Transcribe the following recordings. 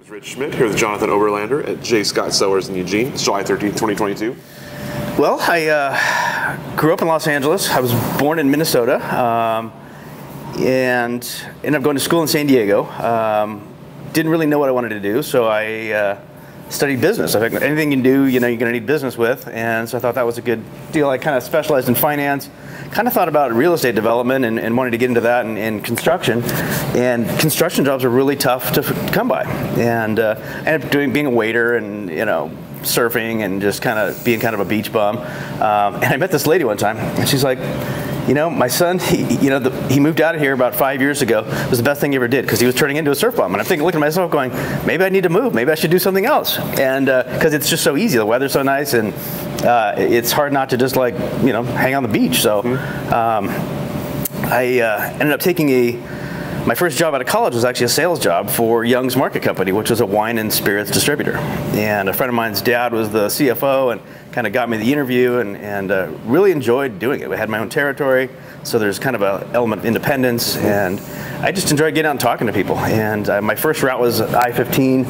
is Rich Schmidt here with Jonathan Oberlander at J. Scott Cellars in Eugene. It's July 13th, 2022. Well, I uh, grew up in Los Angeles. I was born in Minnesota um, and ended up going to school in San Diego. Um, didn't really know what I wanted to do, so I uh, studied business. I think anything you do, you know, you're going to need business with, and so I thought that was a good deal. I kind of specialized in finance, kind of thought about real estate development, and, and wanted to get into that and, and, construction. And construction jobs are really tough to come by, and uh, I ended up doing being a waiter and you know surfing and just kind of being kind of a beach bum. Um, and I met this lady one time, and she's like you know, my son, he, you know, the, he moved out of here about five years ago. It was the best thing he ever did because he was turning into a surf bum. And I'm thinking, looking at myself, going, maybe I need to move. Maybe I should do something else. And because uh, it's just so easy, the weather's so nice, and uh, it's hard not to just like, you know, hang on the beach. So um, I uh, ended up taking a my first job out of college was actually a sales job for Young's Market Company, which was a wine and spirits distributor. And a friend of mine's dad was the CFO and kind of got me the interview and, and uh, really enjoyed doing it. We had my own territory, so there's kind of an element of independence. And I just enjoyed getting out and talking to people. And uh, my first route was I-15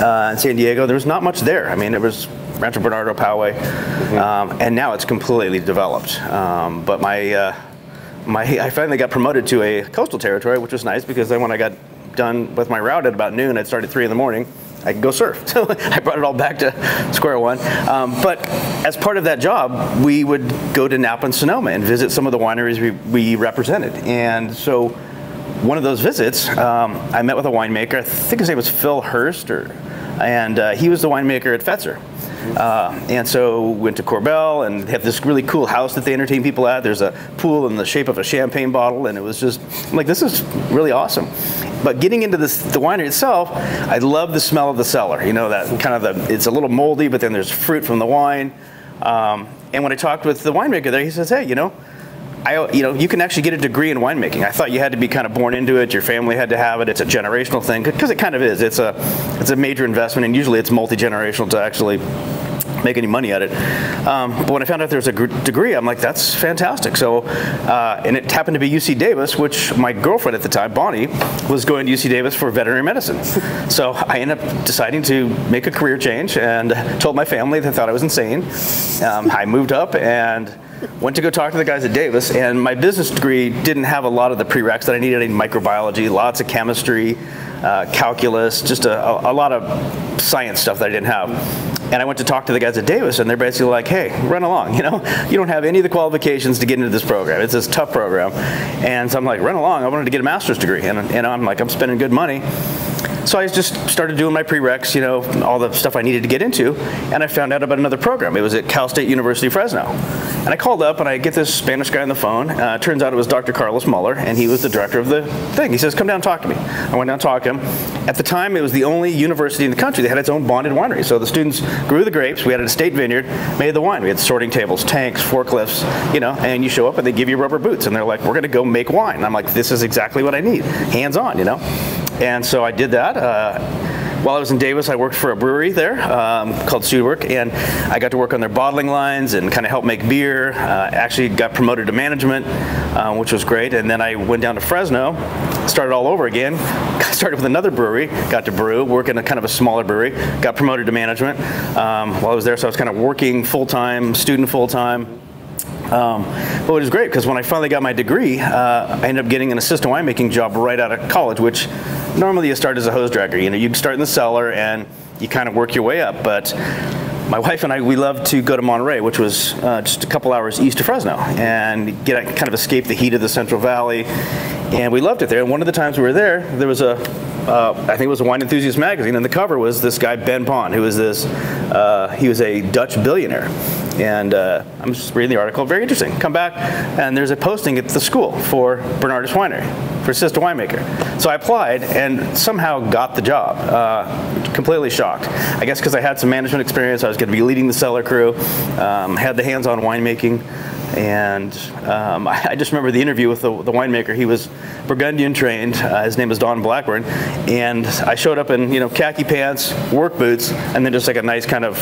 uh, in San Diego. There was not much there. I mean, it was Rancho Bernardo Poway, mm-hmm. um, and now it's completely developed. Um, but my uh, my I finally got promoted to a coastal territory, which was nice because then when I got done with my route at about noon, I'd start at three in the morning. I could go surf. So I brought it all back to square one. Um, but as part of that job, we would go to Napa and Sonoma and visit some of the wineries we, we represented. And so one of those visits, um, I met with a winemaker. I think his name was Phil Hurst, or, and uh, he was the winemaker at Fetzer. Uh, and so went to Korbel and have this really cool house that they entertain people at. There's a pool in the shape of a champagne bottle, and it was just I'm like this is really awesome. But getting into this, the winery itself, I love the smell of the cellar. You know that kind of the it's a little moldy, but then there's fruit from the wine. Um, and when I talked with the winemaker there, he says, "Hey, you know." I, you know, you can actually get a degree in winemaking. I thought you had to be kind of born into it. Your family had to have it. It's a generational thing because it kind of is. It's a, it's a major investment, and usually it's multi generational to actually make any money at it. Um, but when I found out there was a degree, I'm like, that's fantastic. So, uh, and it happened to be UC Davis, which my girlfriend at the time, Bonnie, was going to UC Davis for veterinary medicine. so I ended up deciding to make a career change and told my family they thought I was insane. Um, I moved up and went to go talk to the guys at Davis, and my business degree didn't have a lot of the prereqs that I needed in microbiology, lots of chemistry, uh, calculus, just a, a, a lot of science stuff that I didn't have. And I went to talk to the guys at Davis, and they're basically like, "Hey, run along. You know, you don't have any of the qualifications to get into this program. It's this tough program." And so I'm like, "Run along. I wanted to get a master's degree." And, and I'm like, "I'm spending good money." So I just started doing my prereqs, you know, all the stuff I needed to get into, and I found out about another program. It was at Cal State University Fresno. And I called up and I get this Spanish guy on the phone. Uh, turns out it was Dr. Carlos Muller, and he was the director of the thing. He says, Come down and talk to me. I went down and talked to him. At the time, it was the only university in the country that had its own bonded winery. So the students grew the grapes, we had a state vineyard, made the wine. We had sorting tables, tanks, forklifts, you know, and you show up and they give you rubber boots, and they're like, We're going to go make wine. And I'm like, This is exactly what I need. Hands on, you know? And so I did that. Uh, while I was in Davis, I worked for a brewery there um, called Sudwerk, and I got to work on their bottling lines and kind of help make beer. Uh, actually, got promoted to management, uh, which was great. And then I went down to Fresno, started all over again. Started with another brewery, got to brew, work in a kind of a smaller brewery. Got promoted to management um, while I was there, so I was kind of working full time, student full time. Um, but it was great because when I finally got my degree, uh, I ended up getting an assistant winemaking job right out of college, which normally you start as a hose dragger. You know, you start in the cellar and you kind of work your way up. But my wife and I, we love to go to Monterey, which was uh, just a couple hours east of Fresno, and get kind of escape the heat of the Central Valley. And we loved it there. And one of the times we were there, there was a uh, I think it was a Wine Enthusiast magazine, and the cover was this guy Ben Pon, who was this, uh, he was a Dutch billionaire, and uh, I'm just reading the article, very interesting. Come back, and there's a posting at the school for Bernardus Winery, for assistant winemaker. So I applied and somehow got the job. Uh, completely shocked. I guess because I had some management experience, I was going to be leading the cellar crew, um, had the hands-on winemaking. And um, I, I, just remember the interview with the, the winemaker. He was Burgundian trained. Uh, his name is Don Blackburn. And I showed up in you know khaki pants, work boots, and then just like a nice kind of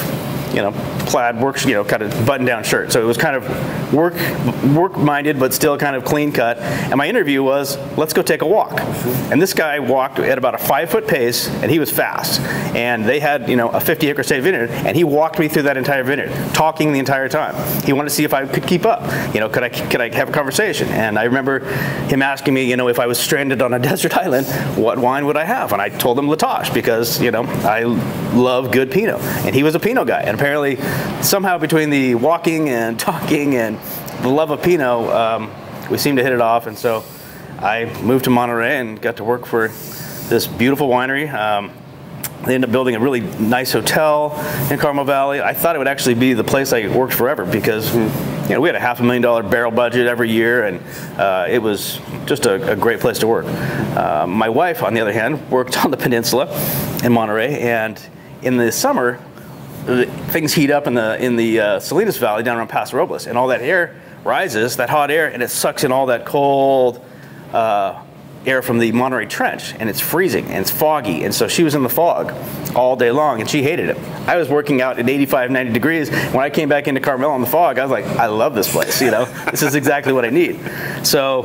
you know, plaid work, you know, kind of button-down shirt. So it was kind of work, work-minded, but still kind of clean cut. And my interview was, let's go take a walk. And this guy walked at about a five-foot pace, and he was fast. And they had, you know, a 50-acre state vineyard, and he walked me through that entire vineyard, talking the entire time. He wanted to see if I could keep up. You know, could I could I have a conversation? And I remember him asking me, you know, if I was stranded on a desert island, what wine would I have? And I told him La Tâche because, you know, I love good Pinot. And he was a Pinot guy. And apparently, somehow between the walking and talking and the love of Pinot, um, we seemed to hit it off. And so I moved to Monterey and got to work for this beautiful winery. Um, they ended up building a really nice hotel in Carmel Valley. I thought it would actually be the place I worked forever because you know, we had a half a million dollar barrel budget every year, and uh, it was just a, a, great place to work. Uh, my wife, on the other hand, worked on the peninsula in Monterey, and in the summer, things heat up in the in the uh, Salinas Valley down around Paso Robles, and all that air rises, that hot air, and it sucks in all that cold uh, air from the Monterey Trench, and it's freezing and it's foggy. And so she was in the fog all day long, and she hated it. I was working out at 85, 90 degrees. When I came back into Carmel in the fog, I was like, I love this place. You know, this is exactly what I need. So.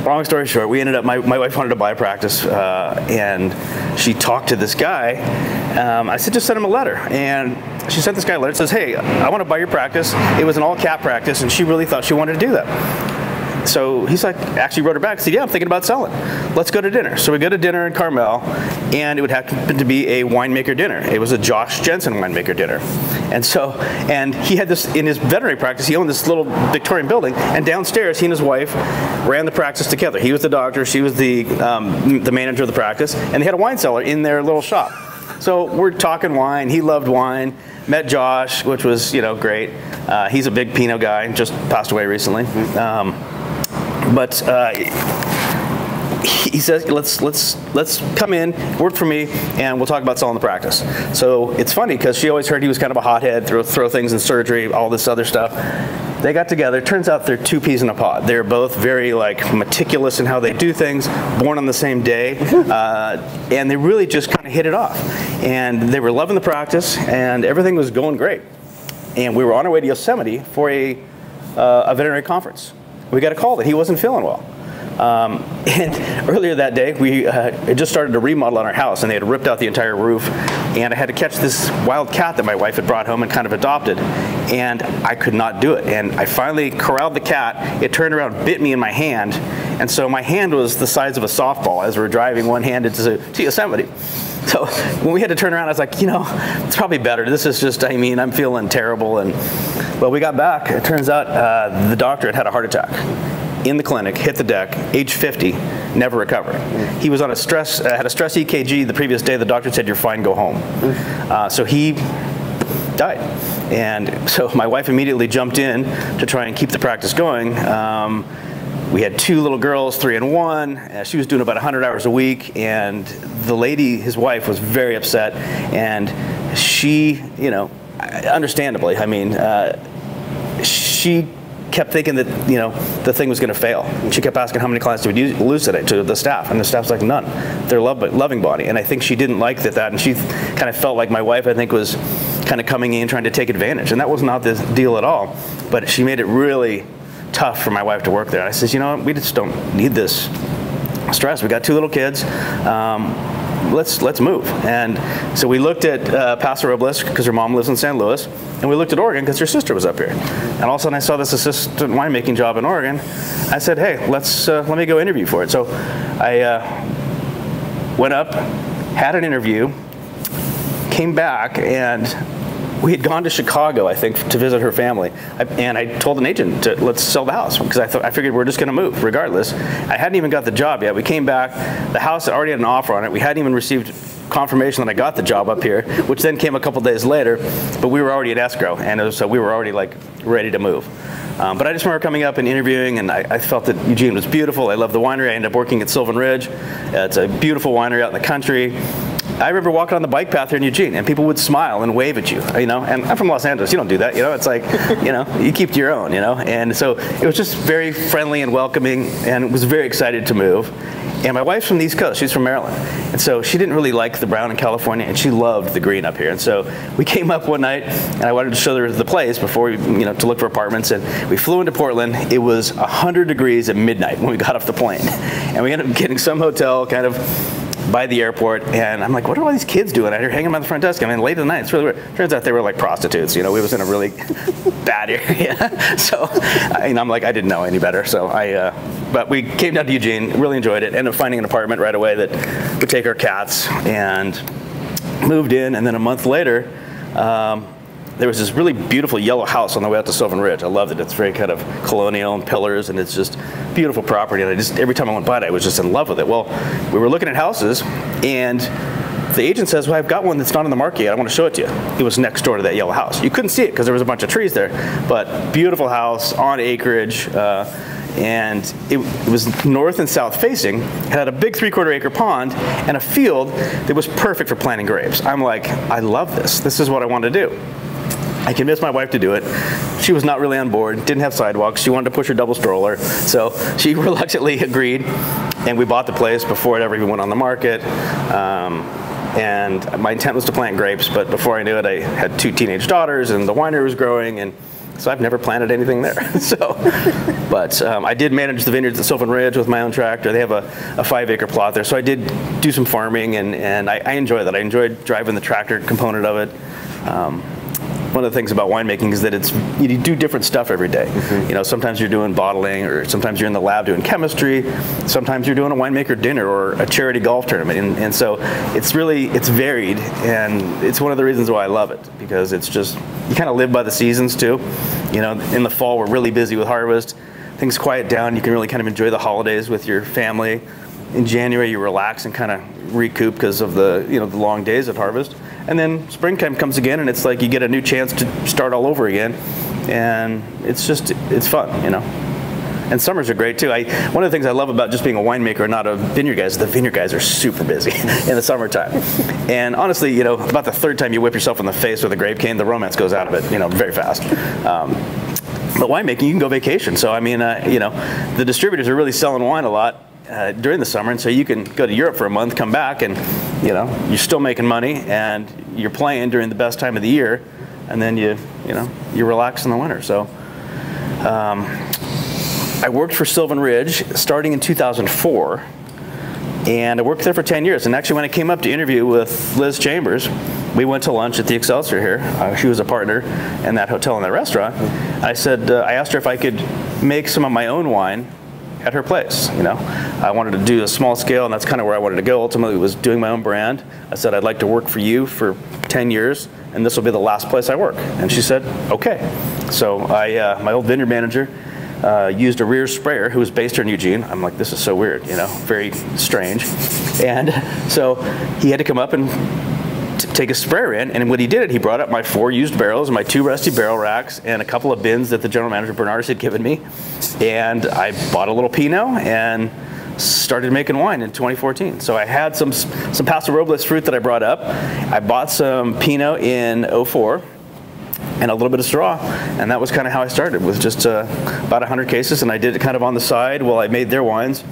Long story short, we ended up. My, my wife wanted to buy a practice, uh, and she talked to this guy. Um, I said, just send him a letter, and she sent this guy a letter. Says, hey, I want to buy your practice. It was an all cap practice, and she really thought she wanted to do that so he's like, actually wrote her back, said, yeah, I'm thinking about selling. Let's go to dinner. So we go to dinner in Carmel, and it would happen to be a winemaker dinner. It was a Josh Jensen winemaker dinner. And so, and he had this, in his veterinary practice, he owned this little Victorian building, and downstairs, he and his wife ran the practice together. He was the doctor, she was the, um, the manager of the practice, and they had a wine cellar in their little shop. So we're talking wine. He loved wine. Met Josh, which was you know great. Uh, he's a big Pinot guy. Just passed away recently. Um, but uh, he says, let's let's let's come in, work for me, and we'll talk about selling the practice. So it's funny because she always heard he was kind of a hothead, throw throw things in surgery, all this other stuff. They got together. Turns out they're two peas in a pod. They're both very like meticulous in how they do things. Born on the same day, uh, and they really just kind of hit it off. And they were loving the practice, and everything was going great. And we were on our way to Yosemite for a uh, a veterinary conference we got a call that he wasn't feeling well. Um, and earlier that day, we uh, just started to remodel on our house, and they had ripped out the entire roof. And I had to catch this wild cat that my wife had brought home and kind of adopted, and I could not do it. And I finally corralled the cat. It turned around, bit me in my hand, and so my hand was the size of a softball as we are driving one-handed to, to Yosemite. So when we had to turn around, I was like, you know, it's probably better. This is just, I mean, I'm feeling terrible. And well, we got back. It turns out uh, the doctor had had a heart attack in the clinic, hit the deck, age 50, never recovered. He was on a stress, uh, had a stress EKG the previous day. The doctor said, "You're fine, go home." Uh, so he died, and so my wife immediately jumped in to try and keep the practice going. Um, we had two little girls, three and one. Uh, she was doing about 100 hours a week, and the lady, his wife, was very upset, and she, you know, understandably, I mean, uh, she kept thinking that you know the thing was going to fail. She kept asking how many clients did we lose today to the staff, and the staff's like none. They're love, loving body, and I think she didn't like that. That, and she kind of felt like my wife. I think was kind of coming in trying to take advantage, and that was not the deal at all. But she made it really tough for my wife to work there. And I says, you know, we just don't need this stress. We got two little kids. Um, let's let's move. And so we looked at uh, Paso Robles because her mom lives in San Luis, and we looked at Oregon because her sister was up here. And all of a sudden, I saw this assistant winemaking job in Oregon. I said, hey, let's uh, let me go interview for it. So I uh, went up, had an interview, came back, and we had gone to Chicago, I think, to visit her family, I, and I told an agent to let's sell the house because I thought I figured we're just going to move regardless. I hadn't even got the job yet. We came back, the house already had an offer on it. We hadn't even received confirmation that I got the job up here, which then came a couple days later. But we were already at escrow, and so we were already like ready to move. Um, but I just remember coming up and interviewing, and I, I, felt that Eugene was beautiful. I love the winery. I ended up working at Silvan Ridge. Uh, it's a beautiful winery out in the country. I remember walking on the bike path here in Eugene, and people would smile and wave at you, you know. And I'm from Los Angeles, you don't do that, you know. It's like, you know, you keep to your own, you know. And so it was just very friendly and welcoming, and was very excited to move. And my wife's from the East Coast. She's from Maryland. And so she didn't really like the brown in California, and she loved the green up here. And so we came up one night, and I wanted to show her the place before we, you know, to look for apartments. And we flew into Portland. It was 100 degrees at midnight when we got off the plane. And we ended up getting some hotel kind of by the airport, and I'm like, what are all these kids doing out here hanging by the front desk? I mean, late at night, it's really weird. Turns out they were like prostitutes. You know, we was in a really bad area. so, I, know, I'm like, I didn't know any better. So I, uh, but we came down to Eugene, really enjoyed it. Ended up finding an apartment right away that would take our cats, and moved in. And then a month later. Um, there was this really beautiful yellow house on the way out to Silvan Ridge. I loved it. It's very kind of colonial and pillars, and it's just beautiful property. And I just every time I went by it, I was just in love with it. Well, we were looking at houses, and the agent says, "Well, I've got one that's not on the market yet. I want to show it to you." It was next door to that yellow house. You couldn't see it because there was a bunch of trees there, but beautiful house on acreage. Uh, and it, it, was north and south facing. It had a big three-quarter acre pond and a field that was perfect for planting grapes. I'm like, I love this. This is what I want to do. I convinced my wife to do it. She was not really on board, didn't have sidewalks. She wanted to push her double stroller. So she reluctantly agreed, and we bought the place before it ever even went on the market. Um, and my intent was to plant grapes, but before I knew it, I had two teenage daughters, and the winery was growing, and so I've never planted anything there. so, but um, I did manage the vineyards at Silvan Ridge with my own tractor. They have a, a five acre plot there, so I did do some farming, and, and I, I enjoy that. I enjoyed driving the tractor component of it. Um, one of the things about winemaking is that it's you do different stuff every day. Mm-hmm. You know, sometimes you're doing bottling, or sometimes you're in the lab doing chemistry. Sometimes you're doing a winemaker dinner or a charity golf tournament, and, and so it's really it's varied, and it's one of the reasons why I love it because it's just you kind of live by the seasons too. You know, in the fall we're really busy with harvest. Things quiet down. You can really kind of enjoy the holidays with your family. In January, you relax and kind of recoup because of the you know the long days at harvest and then springtime comes again, and it's like you get a new chance to start all over again, and it's just it's fun, you know. And summers are great too. I, one of the things I love about just being a winemaker, and not a vineyard guy, is the vineyard guys are super busy in the summertime. And honestly, you know, about the third time you whip yourself in the face with a grape cane, the romance goes out of it, you know, very fast. Um, but winemaking, you can go vacation. So I mean, uh, you know, the distributors are really selling wine a lot uh, during the summer, and so you can go to Europe for a month, come back, and you know you're still making money, and you're playing during the best time of the year, and then you you know you relax in the winter. So. Um, I worked for Silvan Ridge starting in 2004, and I worked there for 10 years. And actually, when I came up to interview with Liz Chambers, we went to lunch at the Excelsior here. Uh, she was a partner in that hotel and that restaurant. I said, uh, I asked her if I could make some of my own wine at her place. You know, I wanted to do a small scale, and that's kind of where I wanted to go. Ultimately, was doing my own brand. I said I'd like to work for you for 10 years, and this will be the last place I work. And she said, okay. So I, uh, my old vineyard manager. Uh, used a rear sprayer who was based here in Eugene. I'm like, this is so weird, you know, very strange. And so he had to come up and take a sprayer in. And when he did it, he brought up my four used barrels, my two rusty barrel racks, and a couple of bins that the general manager Bernardus had given me. And I bought a little Pinot and started making wine in 2014. So I had some some Paso Robles fruit that I brought up. I bought some Pinot in 04 and a little bit of straw. And that was kind of how I started with just uh, about 100 cases. And I did it kind of on the side while I made their wines.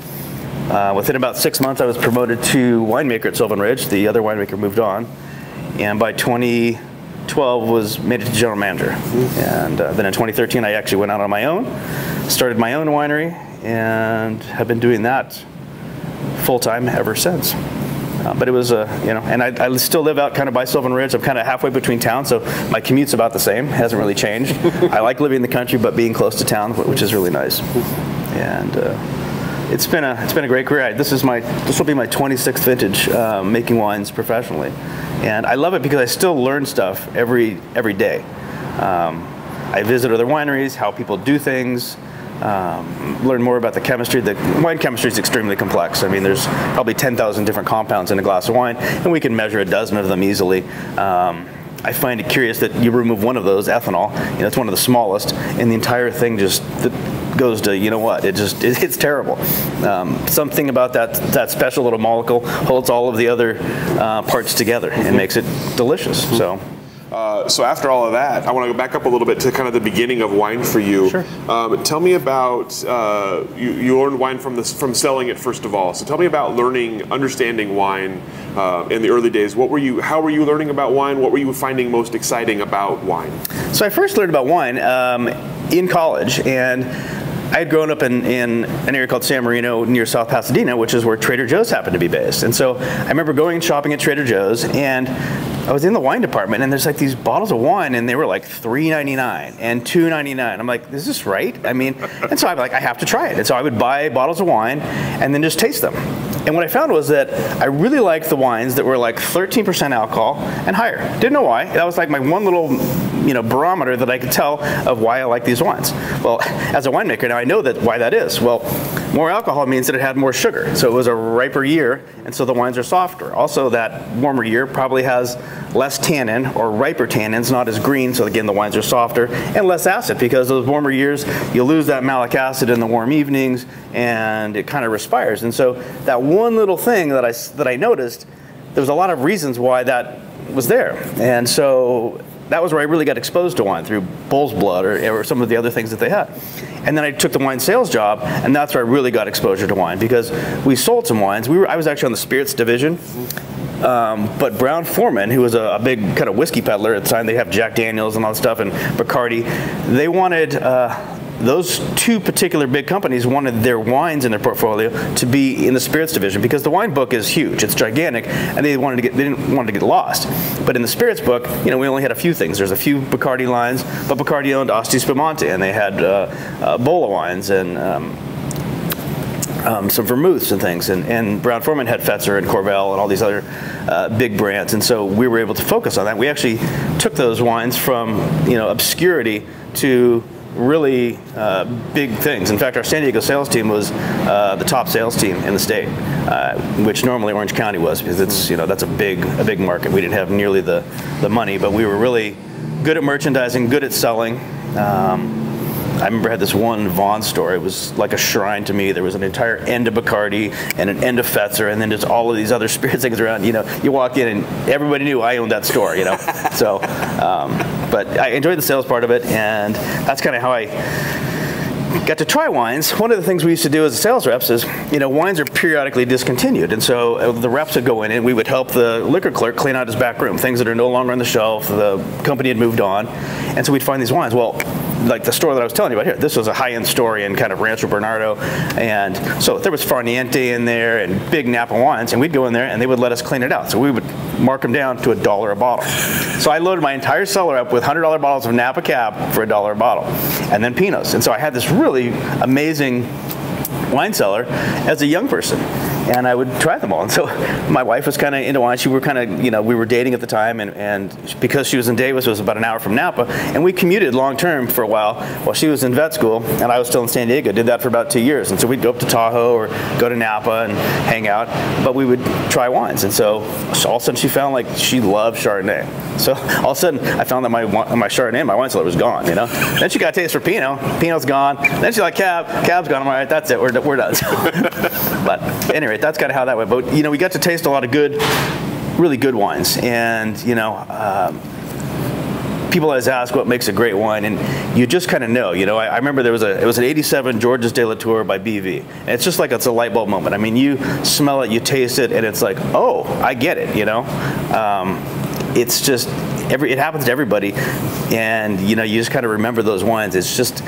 Uh, within about six months, I was promoted to winemaker at Silvan Ridge. The other winemaker moved on and by 2012 was made it to general manager. And uh, then in 2013, I actually went out on my own, started my own winery, and have been doing that full time ever since. Uh, but it was a, uh, you know, and I, I, still live out kind of by Silvan Ridge. I'm kind of halfway between towns, so my commute's about the same. Hasn't really changed. I like living in the country, but being close to town, which is really nice. And uh, it's been a it's been a great career. This is my this will be my 26th vintage uh, making wines professionally and I love it because I still learn stuff every every day. Um, I visit other wineries, how people do things, um, learn more about the chemistry. The wine chemistry is extremely complex. I mean, there's probably 10,000 different compounds in a glass of wine, and we can measure a dozen of them easily. Um, I find it curious that you remove one of those, ethanol, know, it's one of the smallest, and the entire thing just goes to you know what it just it, it's terrible. Um, something about that that special little molecule holds all of the other uh, parts together and makes it delicious so Uh, so after all of that, I want to go back up a little bit to kind of the beginning of wine for you. Sure. Um, tell me about uh, you, you learned wine from this from selling it first of all. So tell me about learning, understanding wine uh, in the early days. What were you? How were you learning about wine? What were you finding most exciting about wine? So I first learned about wine um, in college, and I had grown up in, in an area called San Marino near South Pasadena, which is where Trader Joe's happened to be based. And so I remember going and shopping at Trader Joe's, and I was in the wine department, and there's like these bottles of wine, and they were like $3.99 and $2.99. I'm like, is this right? I mean, and so I'm like, I have to try it. And so I would buy bottles of wine and then just taste them. And what I found was that I really liked the wines that were like 13% alcohol and higher. Didn't know why. That was like my one little you know barometer that I could tell of why I like these wines. Well, as a winemaker now I know that why that is. Well, more alcohol means that it had more sugar, so it was a riper year, and so the wines are softer. Also, that warmer year probably has less tannin or riper tannins, not as green, so again the wines are softer, and less acid because those warmer years you lose that malic acid in the warm evenings, and it kind of respires. And so that one little thing that I that I noticed, there was a lot of reasons why that was there, and so that was where I really got exposed to wine through bull's blood or, or, some of the other things that they had. And then I took the wine sales job, and that's where I really got exposure to wine because we sold some wines. We were I was actually on the spirits division. Um, but Brown Forman, who was a, a, big kind of whiskey peddler at the time, they have Jack Daniels and all that stuff, and Bacardi. They wanted uh, those two particular big companies wanted their wines in their portfolio to be in the spirits division because the wine book is huge, it's gigantic, and they wanted to get they didn't want to get lost. But in the spirits book, you know, we only had a few things. There's a few Bacardi lines, but Bacardi owned Asti Spumante, and they had uh, uh, Bolla wines and. Um, um, some vermouths and things, and, and Brown Forman had Fetzer and Korbel and all these other uh, big brands, and so we were able to focus on that. We actually took those wines from you know obscurity to really uh, big things. In fact, our San Diego sales team was uh, the top sales team in the state, uh, which normally Orange County was because it's you know that's a big a big market. We didn't have nearly the the money, but we were really good at merchandising, good at selling. Um, I remember I had this one Vons store. It was like a shrine to me. There was an entire end of Bacardi and an end of Fetzer, and then just all of these other spirits things around. You know, you walk in and everybody knew I owned that store. You know, so. Um, but I enjoyed the sales part of it, and that's kind of how I got to try wines. One of the things we used to do as sales reps is, you know, wines are periodically discontinued, and so uh, the reps would go in and we would help the liquor clerk clean out his back room, things that are no longer on the shelf. The company had moved on, and so we'd find these wines. Well, like the store that I was telling you about here. This was a high-end store in kind of Rancho Bernardo, and so there was Farniente in there and big Napa wines, and we'd go in there and they would let us clean it out. So we would mark them down to a dollar a bottle. So I loaded my entire cellar up with $100 bottles of Napa Cab for a dollar a bottle, and then Pinots. And so I had this really amazing wine cellar as a young person and I would try them all. And so my wife was kind of into wine. She were kind of, you know, we were dating at the time, and, and because she was in Davis, it was about an hour from Napa, and we commuted long term for a while while she was in vet school, and I was still in San Diego. Did that for about two years, and so we'd go up to Tahoe or go to Napa and hang out, but we would try wines. And so, all of a sudden, she found like she loved Chardonnay. So all of a sudden, I found that my my Chardonnay, my wine cellar was gone. You know. Then she got a taste for Pinot. Pinot's gone. Then she like Cab. Cab's gone. I'm all right. That's it. We're we're done. but anyway that's kind of how that went. But you know, we got to taste a lot of good, really good wines, and you know. Um, people always ask what makes a great wine, and you just kind of know. You know, I, I, remember there was a it was an '87 Georges de Latour by BV. And it's just like it's a light bulb moment. I mean, you smell it, you taste it, and it's like, oh, I get it. You know, um, it's just every it happens to everybody, and you know, you just kind of remember those wines. It's just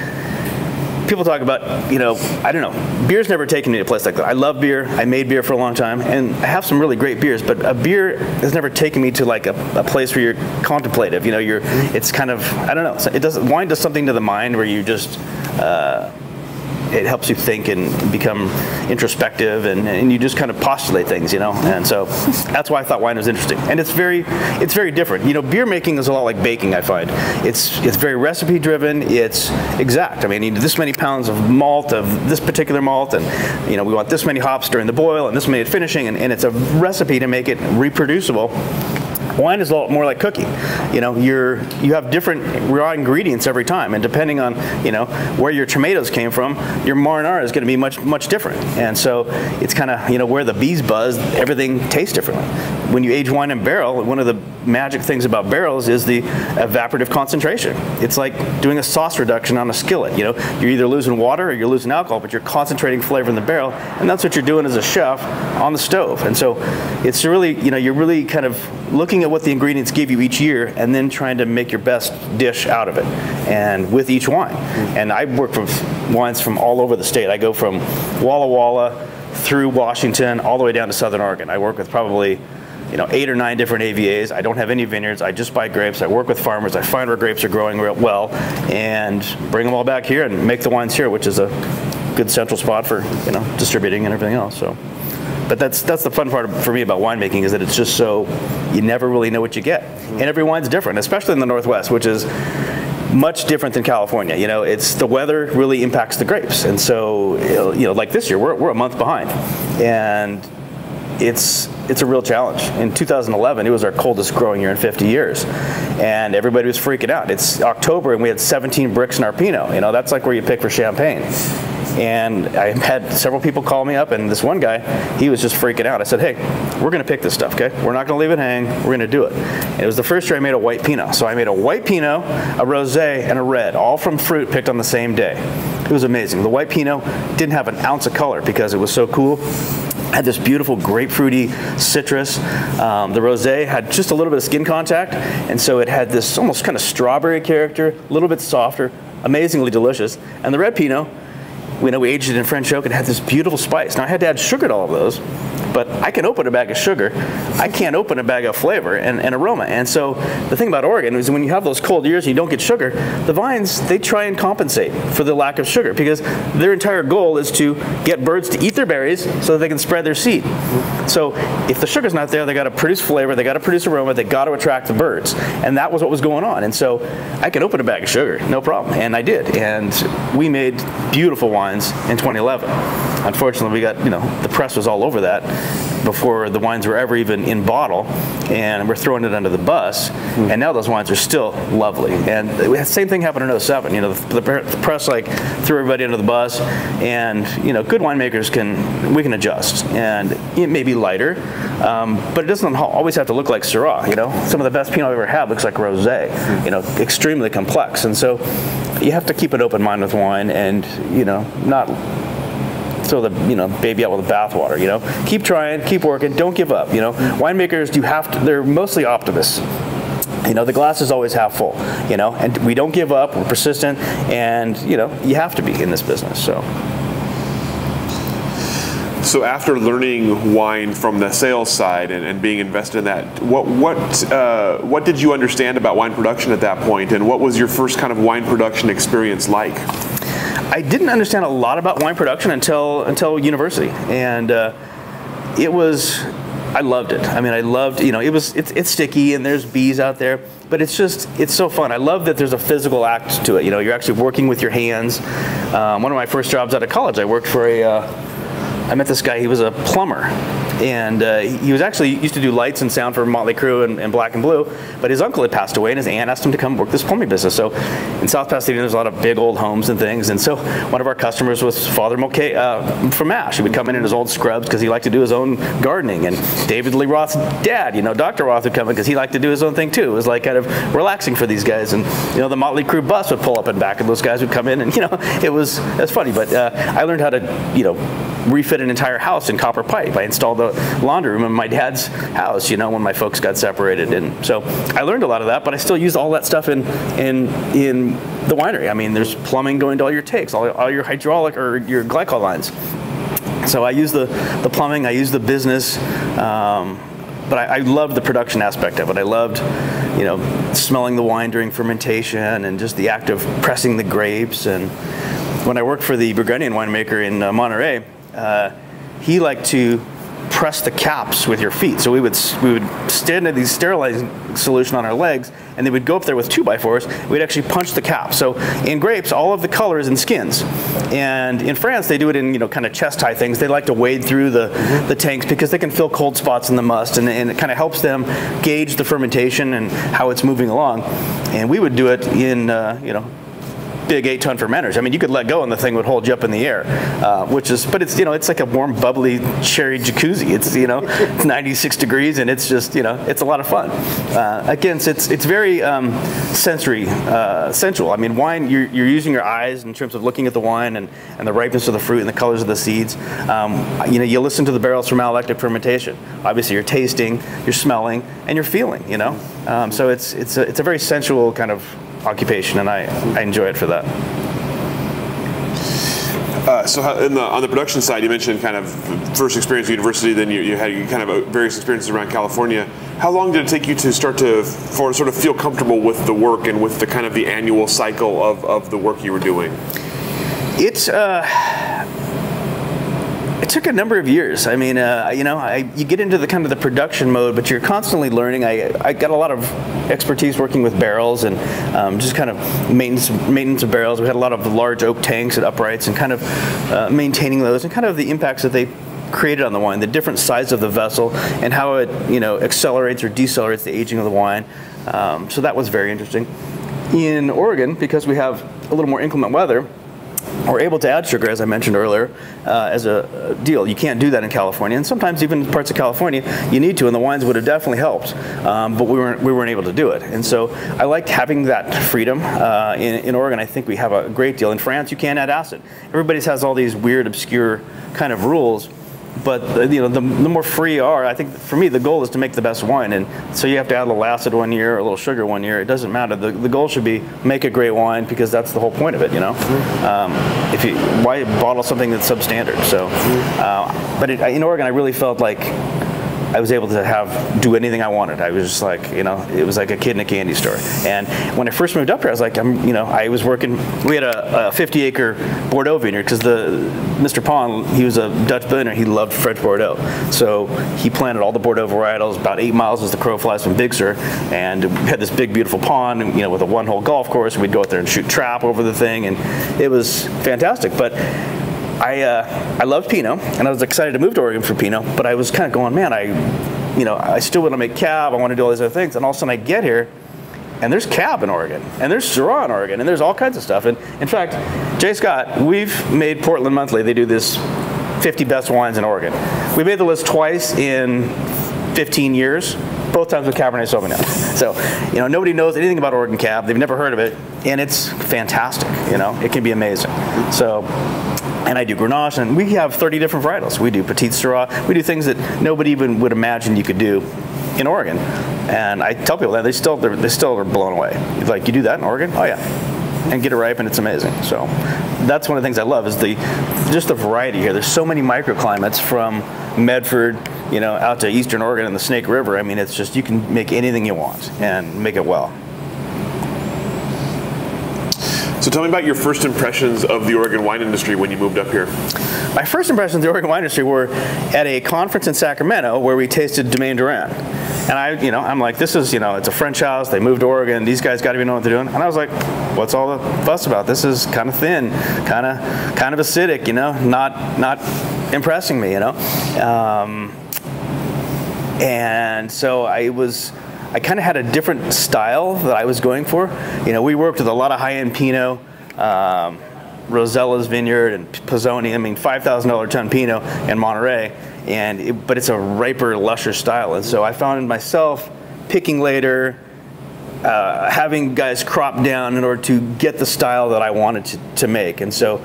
people talk about, you know, I don't know, beer's never taken me to a place like that. I love beer. I made beer for a long time, and I have some really great beers. But a beer has never taken me to like a, a place where you're contemplative. You know, you're. It's kind of I don't know. It does wine does something to the mind where you just. Uh, it helps you think and become introspective and, and you just kind of postulate things you know? And so that's why i thought wine was interesting. And it's very it's very different. You know beer making is a lot like baking i find. It's it's very recipe driven it's exact. I mean you need this many pounds of malt of this particular malt and you know we want this many hops during the boil and this many at finishing and, and it's a recipe to make it reproducible Wine is a lot more like cooking. You know, you're you have different raw ingredients every time, and depending on you know where your tomatoes came from, your marinara is going to be much much different. And so it's kind of you know where the bees buzz, everything tastes differently. when you age wine in barrel, one of the magic things about barrels is the evaporative concentration. It's like doing a sauce reduction on a skillet. You know, you're either losing water or you're losing alcohol, but you're concentrating flavor in the barrel, and that's what you're doing as a chef on the stove. And so, it's really, you know, you're really kind of looking at what the ingredients give you each year, and then trying to make your best dish out of it, and with each wine. And I work with wines from all over the state. I go from Walla Walla through Washington all the way down to Southern Oregon. I work with probably you know, eight or nine different AVAs. I don't have any vineyards. I just buy grapes. I work with farmers. I find where grapes are growing real well and bring them all back here and make the wines here, which is a good central spot for, you know, distributing and everything else. So, but that's that's the fun part for me about winemaking is that it's just so you never really know what you get. And every wine's different, especially in the Northwest, which is much different than California. You know, it's the weather really impacts the grapes, and so you know, like this year, we're we're a month behind, and it's it's a real challenge. In 2011, it was our coldest growing year in 50 years, and everybody was freaking out. It's October, and we had 17 Brix in our Pinot. You know, that's like where you pick for champagne. And I had several people call me up, and this one guy, he was just freaking out. I said, "Hey, we're going to pick this stuff, okay? We're not going to leave it hang. We're going to do it." And it was the first year I made a white Pinot. So I made a white Pinot, a rosé, and a red, all from fruit picked on the same day. It was amazing. The white Pinot didn't have an ounce of color because it was so cool had this beautiful grapefruity citrus. Um, the rosé had just a little bit of skin contact, and so it had this almost kind of strawberry character, a little bit softer, amazingly delicious. And the red Pinot, we know we aged it in French oak, it had this beautiful spice. Now I had to add sugar to all of those, but I can open a bag of sugar. I can't open a bag of flavor and, and, aroma. And so the thing about Oregon is when you have those cold years and you don't get sugar, the vines, they try and compensate for the lack of sugar because their entire goal is to get birds to eat their berries so that they can spread their seed. So if the sugar's not there, they got to produce flavor, they got to produce aroma, they got to attract the birds. And that was what was going on. And so I can open a bag of sugar, no problem. And I did. And we made beautiful wines in 2011. Unfortunately, we got, you know, the press was all over that before the wines were ever even in bottle, and we're throwing it under the bus. Mm. And now those wines are still lovely. And the same thing happened in 07. You know, the, the, press like threw everybody under the bus, and you know, good winemakers can we can adjust, and it may be lighter, um, but it doesn't always have to look like Syrah. You know, some of the best Pinot I've ever had looks like rosé. Mm. You know, extremely complex, and so you have to keep an open mind with wine, and you know, not throw the you know baby out with the bathwater. You know, keep trying, keep working, don't give up. You know, winemakers you have to. They're mostly optimists. You know, the glass is always half full. You know, and we don't give up. We're persistent, and you know, you have to be in this business. So. So after learning wine from the sales side and, and being invested in that, what what uh, what did you understand about wine production at that point, and what was your first kind of wine production experience like? I didn't understand a lot about wine production until until university, and uh, it was I loved it. I mean, I loved you know it was it's, it's sticky and there's bees out there, but it's just it's so fun. I love that there's a physical act to it. You know, you're actually working with your hands. Um, one of my first jobs out of college, I worked for a. Uh, I met this guy. He was a plumber, and uh, he was actually used to do lights and sound for Motley Crue and, and, Black and Blue, but his uncle had passed away, and his aunt asked him to come work this plumbing business. So in South Pasadena, there's a lot of big old homes and things, and so one of our customers was Father Mulcahy uh, from MASH. He would come in in his old scrubs because he liked to do his own gardening, and David Lee Roth's dad, you know, Dr. Roth would come in because he liked to do his own thing too. It was like kind of relaxing for these guys, and you know, the Motley Crue bus would pull up and back, and those guys would come in, and you know, it was it's funny, but uh, I learned how to, you know, refit an entire house in copper pipe. I installed the laundry room in my dad's house, you know, when my folks got separated. And so I learned a lot of that, but I still use all that stuff in in in the winery. I mean, there's plumbing going to all your tanks, all, all your hydraulic or your glycol lines. So I use the, the plumbing, I use the business, um, but I, I loved the production aspect of it. I loved, you know, smelling the wine during fermentation and just the act of pressing the grapes. And when I worked for the Burgundian winemaker in uh, Monterey, uh, he liked to press the caps with your feet. So we would we would stand in these sterilizing solution on our legs, and they would go up there with two by fours. We'd actually punch the cap. So in grapes, all of the color is in skins, and in France they do it in you know kind of chest high things. They like to wade through the mm-hmm. the tanks because they can feel cold spots in the must, and, and it kind of helps them gauge the fermentation and how it's moving along. And we would do it in uh, you know big eight ton fermenters. I mean, you could let go and the thing would hold you up in the air, uh, which is, but it's you know, it's like a warm, bubbly cherry jacuzzi. It's you know, it's 96 degrees and it's just you know, it's a lot of fun. Uh, again, it's it's very um, sensory uh, sensual. I mean, wine you're, you're using your eyes in terms of looking at the wine and, and the ripeness of the fruit and the colors of the seeds. Um, you know, you listen to the barrels for malolactic fermentation. Obviously, you're tasting, you're smelling, and you're feeling. You know, um, so it's it's a, it's a very sensual kind of occupation, and I, I enjoy it for that. Uh, so how, the, on the production side, you mentioned kind of first experience at university, then you, you had kind of various experiences around California. How long did it take you to start to for, sort of feel comfortable with the work and with the kind of the annual cycle of, of the work you were doing? It's uh, took a number of years. I mean, uh, you know, I, you get into the kind of the production mode, but you're constantly learning. I, I got a lot of expertise working with barrels and um, just kind of maintenance maintenance of barrels. We had a lot of large oak tanks and uprights, and kind of uh, maintaining those, and kind of the impacts that they created on the wine, the different size of the vessel, and how it you know accelerates or decelerates the aging of the wine. Um, so that was very interesting. In Oregon, because we have a little more inclement weather, we're able to add sugar, as I mentioned earlier, uh, as a, deal. You can't do that in California, and sometimes even parts of California, you need to, and the wines would have definitely helped, um, but we weren't we weren't able to do it. And so I liked having that freedom. Uh, in, in Oregon, I think we have a great deal. In France, you can't add acid. Everybody has all these weird, obscure kind of rules but you know the, the, more free you are i think for me the goal is to make the best wine. And so you have to add a little acid one year a little sugar one year. It doesn't matter. The, the goal should be make a great wine because that's the whole point of it you know? Um, if you why bottle something that's substandard? So uh, but it, in oregon i really felt like I was able to have do anything I wanted. I was just like, you know, it was like a kid in a candy store. And when I first moved up here, I was like, I'm, you know, I was working. We had a, a 50 acre Bordeaux vineyard because the Mr. Pon, he was a Dutch billionaire. He loved French Bordeaux, so he planted all the Bordeaux varietals about eight miles as the crow flies from Big Sur, and we had this big beautiful pond, you know, with a one hole golf course. We'd go out there and shoot trap over the thing, and it was fantastic. But I uh, I love Pinot, and I was excited to move to Oregon for Pinot. But I was kind of going, man, I, you know, I still want to make cab. I want to do all these other things. And all of a sudden, I get here, and there's cab in Oregon, and there's Syrah in Oregon, and there's all kinds of stuff. And in fact, J. Scott, we've made Portland Monthly. They do this 50 best wines in Oregon. We made the list twice in 15 years both times with Cabernet Sauvignon. So, you know, nobody knows anything about Oregon Cab. They've never heard of it, and it's fantastic. You know, it can be amazing. So, and I do Grenache, and we have 30 different varietals. We do Petite Syrah. We do things that nobody even would imagine you could do in Oregon. And I tell people that they still they still are blown away. Like you do that in Oregon? Oh yeah, and get it ripe, and it's amazing. So that's one of the things I love is the just the variety here. There's so many microclimates from Medford, you know, out to Eastern Oregon and the Snake River. I mean, it's just you can make anything you want and make it well. So tell me about your first impressions of the Oregon wine industry when you moved up here. My first impressions of the Oregon wine industry were at a conference in Sacramento where we tasted Domaine Drouhin. And I, you know, I'm like, this is, you know, it's a French house. They moved to Oregon. These guys got to be know what they're doing. And I was like, what's all the fuss about? This is kind of thin, kind of, kind of acidic, you know, not, not impressing me, you know. Um, and so I was I kind of had a different style that I was going for. You know, we worked with a lot of high-end Pinot, um, Rosella's Vineyard and Pisoni. I mean, five thousand dollar ton Pinot in Monterey, and it, but it's a riper, lusher style. And so I found myself picking later, uh, having guys crop down in order to get the style that I wanted to, to make. And so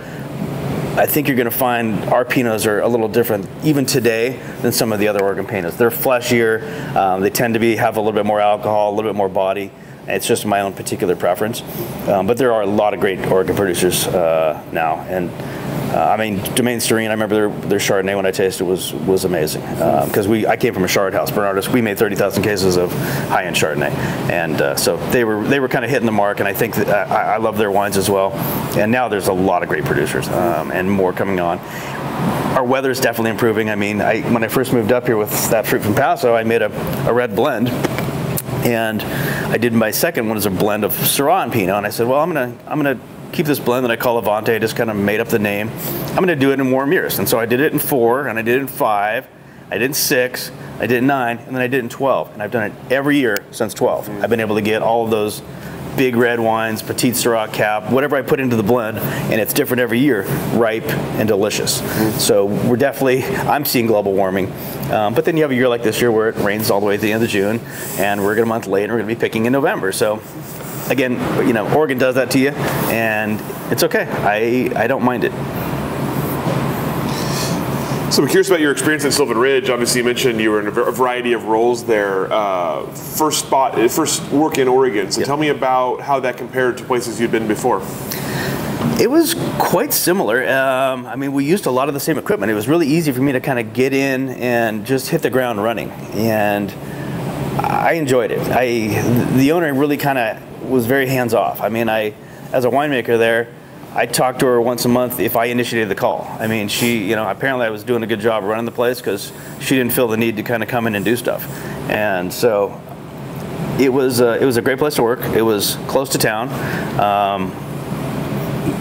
I think you're going to find our Pinots are a little different even today than some of the other Oregon Pinots. They're fleshier. Um, they tend to be have a little bit more alcohol, a little bit more body. It's just my own particular preference. Um, but there are a lot of great Oregon producers uh, now, and uh, I mean, Domaine Serene. I remember their, their Chardonnay when I tasted was was amazing because um, we I came from a Chard house, Bernardus. We made thirty thousand cases of high end Chardonnay, and uh, so they were they were kind of hitting the mark. And I think that, uh, I, I, love their wines as well. And now there's a lot of great producers um, and more coming on. Our weather is definitely improving. I mean, I, when I first moved up here with that fruit from Paso, I made a, a red blend and I did my second one as a blend of Syrah and Pinot. And I said, well, I'm gonna I'm gonna keep this blend that I call Avante. I just kind of made up the name. I'm to do it in warm years. And so I did it in four, and I did it in five, I did in six, I did in nine, and then I did in 12. And I've done it every year since 12. I've been able to get all of those big red wines, Petite Sirah Cab, whatever I put into the blend, and it's different every year, ripe and delicious. Mm-hmm. So we're definitely, I'm seeing global warming. Um, but then you have a year like this year where it rains all the way to the end of June, and we're going a month late, and we're going to be picking in November. So again, you know, Oregon does that to you, and it's okay. I, I don't mind it. So I'm curious about your experience at Silvan Ridge. Obviously, you mentioned you were in a variety of roles there. Uh, first spot, uh, first work in Oregon. So yep. tell me about how that compared to places you'd been before. It was quite similar. Um, I mean, we used a lot of the same equipment. It was really easy for me to kind of get in and just hit the ground running, and I enjoyed it. I the owner really kind of was very hands off. I mean, I as a winemaker there I talked to her once a month if I initiated the call. I mean, she, you know, apparently I was doing a good job running the place because she didn't feel the need to kind of come in and do stuff. And so it was, uh, it was a great place to work. It was close to town. Um,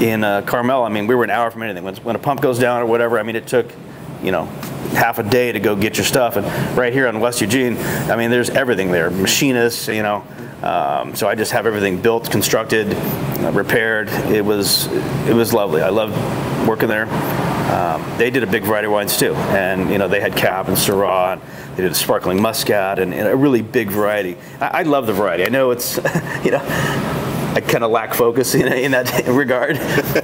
in uh, Carmel, I mean, we were an hour from anything. When, when a pump goes down or whatever, I mean, it took, you know, half a day to go get your stuff. And right here on West Eugene, I mean, there's everything there. Machinists, you know, um, so I just have everything built, constructed, uh, repaired. It was it was lovely. I loved working there. Um, they did a big variety of wines too, and you know they had Cab and Syrah. And they did a sparkling Muscat and, and a really big variety. I, I, love the variety. I know it's you know. I kind of lack focus in, in that regard,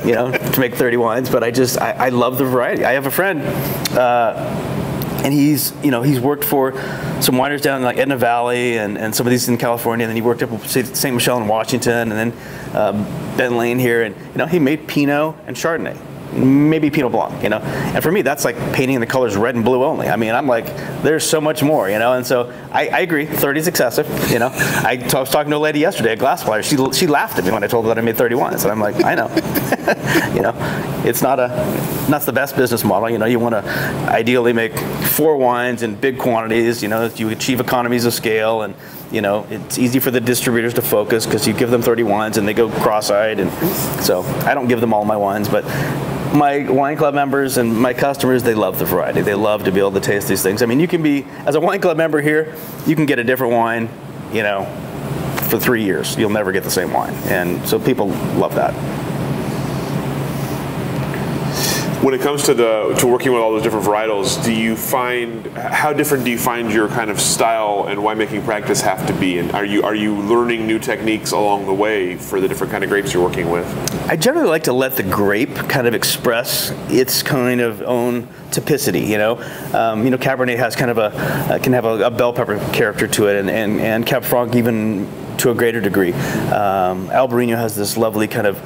you know, to make 30 wines. But I just, I, I love the variety. I have a friend, uh, and he's you know he's worked for some wineries down in like Edna Valley and, and some of these in California and then he worked up with Ste. Michelle in Washington and then um, Ben Lane here and you know he made Pinot and Chardonnay maybe Pinot Blanc, you know. And for me, that's like painting the colors red and blue only. I mean, I'm like, there's so much more, you know. And so I, I agree, 30 is excessive, you know. I, t- I was talking to a lady yesterday, a glass. She she laughed at me when I told her that I made 31. So I'm like, I know, you know, it's not a, that's the best business model. You know, you want to ideally make four wines in big quantities. You know, you achieve economies of scale and you know, it's easy for the distributors to focus because you give them 30 wines and they go cross-eyed. And so I don't give them all my wines, but my wine club members and my customers, they love the variety. They love to be able to taste these things. I mean, you can be, as a wine club member here, you can get a different wine, you know, for three years. You'll never get the same wine. And so people love that. When it comes to the to working with all those different varietals, do you find how different do you find your kind of style and winemaking practice have to be? And are you are you learning new techniques along the way for the different kind of grapes you're working with? I generally like to let the grape kind of express its kind of own typicity. You know, um, you know, Cabernet has kind of a uh, can have a, a, bell pepper character to it, and and, and Cab Franc even to a greater degree. Um, Albarino has this lovely kind of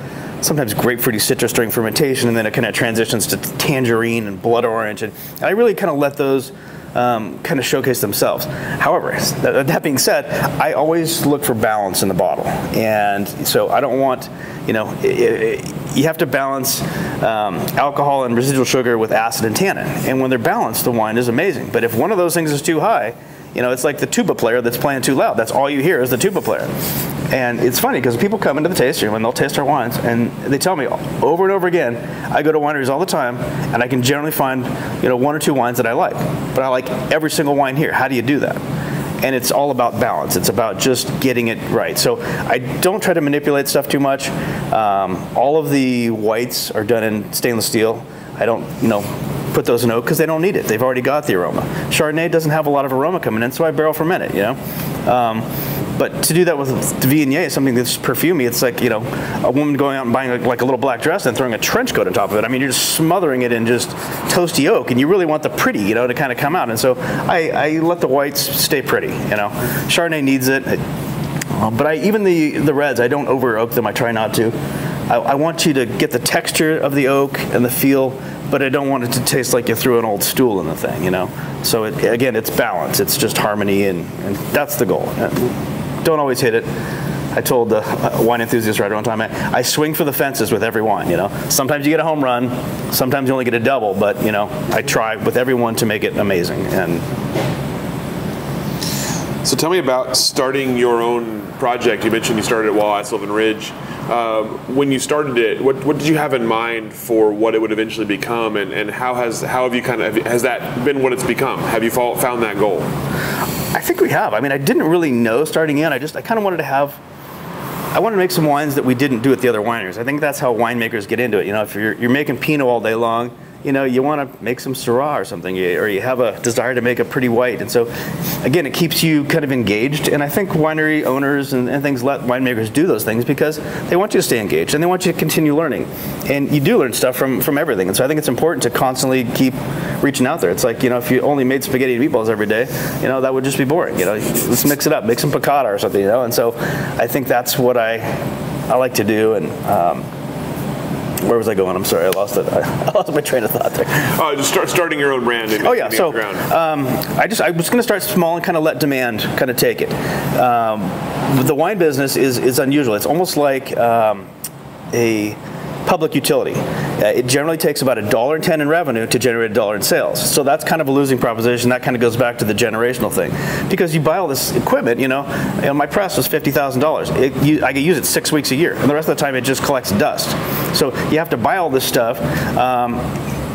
sometimes grapefruity citrus during fermentation, and then it kind of transitions to tangerine and blood orange. And I really kind of let those um, kind of showcase themselves. However, that being said, I always look for balance in the bottle, and so I don't want, you know, it, it, you have to balance um, alcohol and residual sugar with acid and tannin, and when they're balanced, the wine is amazing. But if one of those things is too high, you know, it's like the tuba player that's playing too loud. That's all you hear is the tuba player. And it's funny because people come into the tasting room and they'll taste our wines and they tell me over and over again, I go to wineries all the time and I can generally find, you know, one or two wines that I like. But I like every single wine here. How do you do that? and it's all about balance. It's about just getting it right. So I don't try to manipulate stuff too much. Um, all of the whites are done in stainless steel. I don't, you know, put those in oak because they don't need it. They've already got the aroma. Chardonnay doesn't have a lot of aroma coming in, so I barrel ferment it. You know. Um, but to do that with Viognier, something that's perfumey, it's like you know a woman going out and buying a, like a little black dress and throwing a trench coat on top of it. I mean, you're just smothering it in just toasty oak, and you really want the pretty, you know, to kind of come out. And so I, I let the whites stay pretty. You know, Chardonnay needs it, um, but I even the the reds, I don't over oak them. I try not to. I, I want you to get the texture of the oak and the feel but I don't want it to taste like you threw an old stool in the thing, you know. So it, again, it's balance. It's just harmony, and, and that's the goal. Uh, don't always hit it. I told the uh, wine enthusiast right one time, I, I, swing for the fences with every wine. You know, sometimes you get a home run, sometimes you only get a double, but you know, I try with everyone to make it amazing. And so, tell me about starting your own project. You mentioned you started at Wall at Silvan Ridge. Um, when you started it, what, what did you have in mind for what it would eventually become, and, and how has how have you kind of has that been what it's become? Have you found that goal? I think we have. I mean, I didn't really know starting in. I just I kind of wanted to have I wanted to make some wines that we didn't do at the other wineries. I think that's how winemakers get into it. You know, if you're, you're making Pinot all day long, you know, you want to make some Syrah or something, or you have a desire to make a pretty white. And so, again, it keeps you kind of engaged. And I think winery owners and, and things let winemakers do those things because they want you to stay engaged and they want you to continue learning. And you do learn stuff from, from everything. And so I think it's important to constantly keep reaching out there. It's like, you know, if you only made spaghetti and meatballs every day, you know, that would just be boring. You know, let's mix it up, make some piccata or something, you know. And so I think that's what I, I like to do. And, um, where was I going? I'm sorry, I lost it. I lost my train of thought there. Uh, just start starting your own brand. And oh yeah, so um, I just I was going to start small and kind of let demand kind of take it. Um, the wine business is is unusual. It's almost like um, a public utility. Uh, it generally takes about a dollar ten in revenue to generate a dollar in sales. So that's kind of a losing proposition. That kind of goes back to the generational thing, because you buy all this equipment. You know, you know my press was fifty thousand dollars. I can use it six weeks a year, and the rest of the time it just collects dust. So you have to buy all this stuff. Um,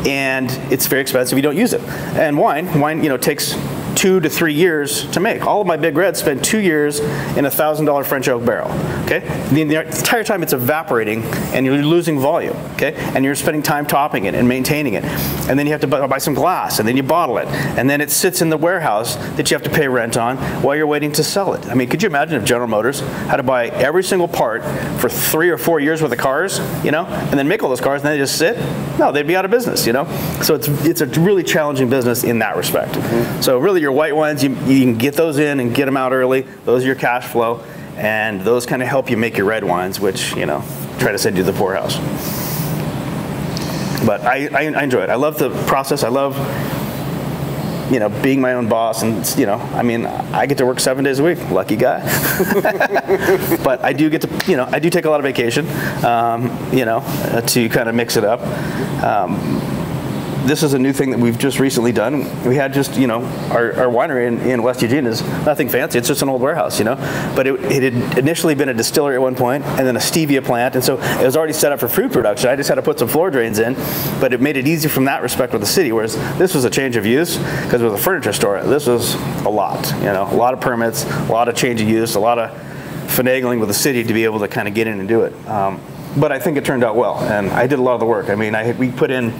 and it's very expensive. You don't use it. And wine, wine, you know, takes two to three years to make. All of my big reds spent two years in a thousand dollar French oak barrel. Okay, the, the, entire time it's evaporating and you're losing volume. Okay, and you're spending time topping it and maintaining it, and then you have to buy, buy some glass and then you bottle it, and then it sits in the warehouse that you have to pay rent on while you're waiting to sell it. I mean, could you imagine if General Motors had to buy every single part for three or four years worth of cars, you know, and then make all those cars and they just sit? No, they'd be out of business, you know. So it's it's a really challenging business in that respect. Mm-hmm. So really, your white wines, you, you can get those in and get them out early. Those are your cash flow, and those kind of help you make your red wines, which you know try to send you to the poorhouse. But I, I, I enjoy it. I love the process. I love you know, being my own boss, and you know, I mean, I get to work seven days a week. Lucky guy. but I do get to, you know, I do take a lot of vacation, um, you know, to kind of mix it up. Um, this is a new thing that we've just recently done. We had just, you know, our, our winery in, in, West Eugene is nothing fancy. It's just an old warehouse, you know. But it, it, had initially been a distillery at one point and then a stevia plant. And so it was already set up for fruit production. I just had to put some floor drains in. But it made it easy from that respect with the city. Whereas this was a change of use because it was a furniture store. This was a lot, you know, a lot of permits, a lot of change of use, a lot of finagling with the city to be able to kind of get in and do it. Um, but I think it turned out well. And I did a lot of the work. I mean, I, we put in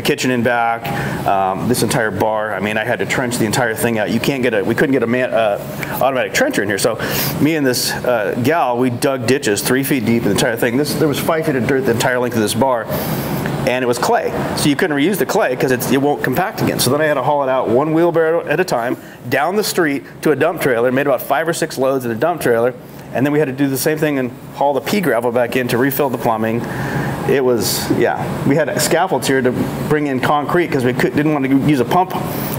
a kitchen in back, um, this entire bar. I mean, I had to trench the entire thing out. You can't get a, we couldn't get a man, uh, automatic trencher in here. So me and this uh, gal, we dug ditches three feet deep in the entire thing. This, there was five feet of dirt the entire length of this bar and it was clay. So you couldn't reuse the clay because it won't compact again. So then I had to haul it out one wheelbarrow at a time down the street to a dump trailer, made about five or six loads in a dump trailer, and then we had to do the same thing and haul the pea gravel back in to refill the plumbing it was, yeah. We had scaffolds here to bring in concrete because we could, didn't want to use a pump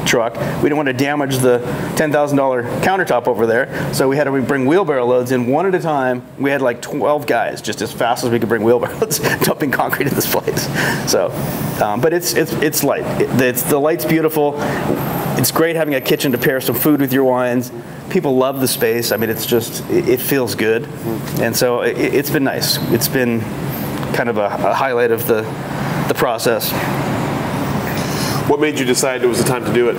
truck. We didn't want to damage the $10,000 countertop over there. So we had to bring wheelbarrow loads in one at a time. We had like 12 guys just as fast as we could bring wheelbarrows dumping concrete in this place. So, um, but it's, it's, it's light. It, it's, the light's beautiful. It's great having a kitchen to pair some food with your wines people love the space. I mean, it's just it, it feels good, and so it, has been nice. It's been kind of a, a highlight of the, the process. What made you decide it was the time to do it?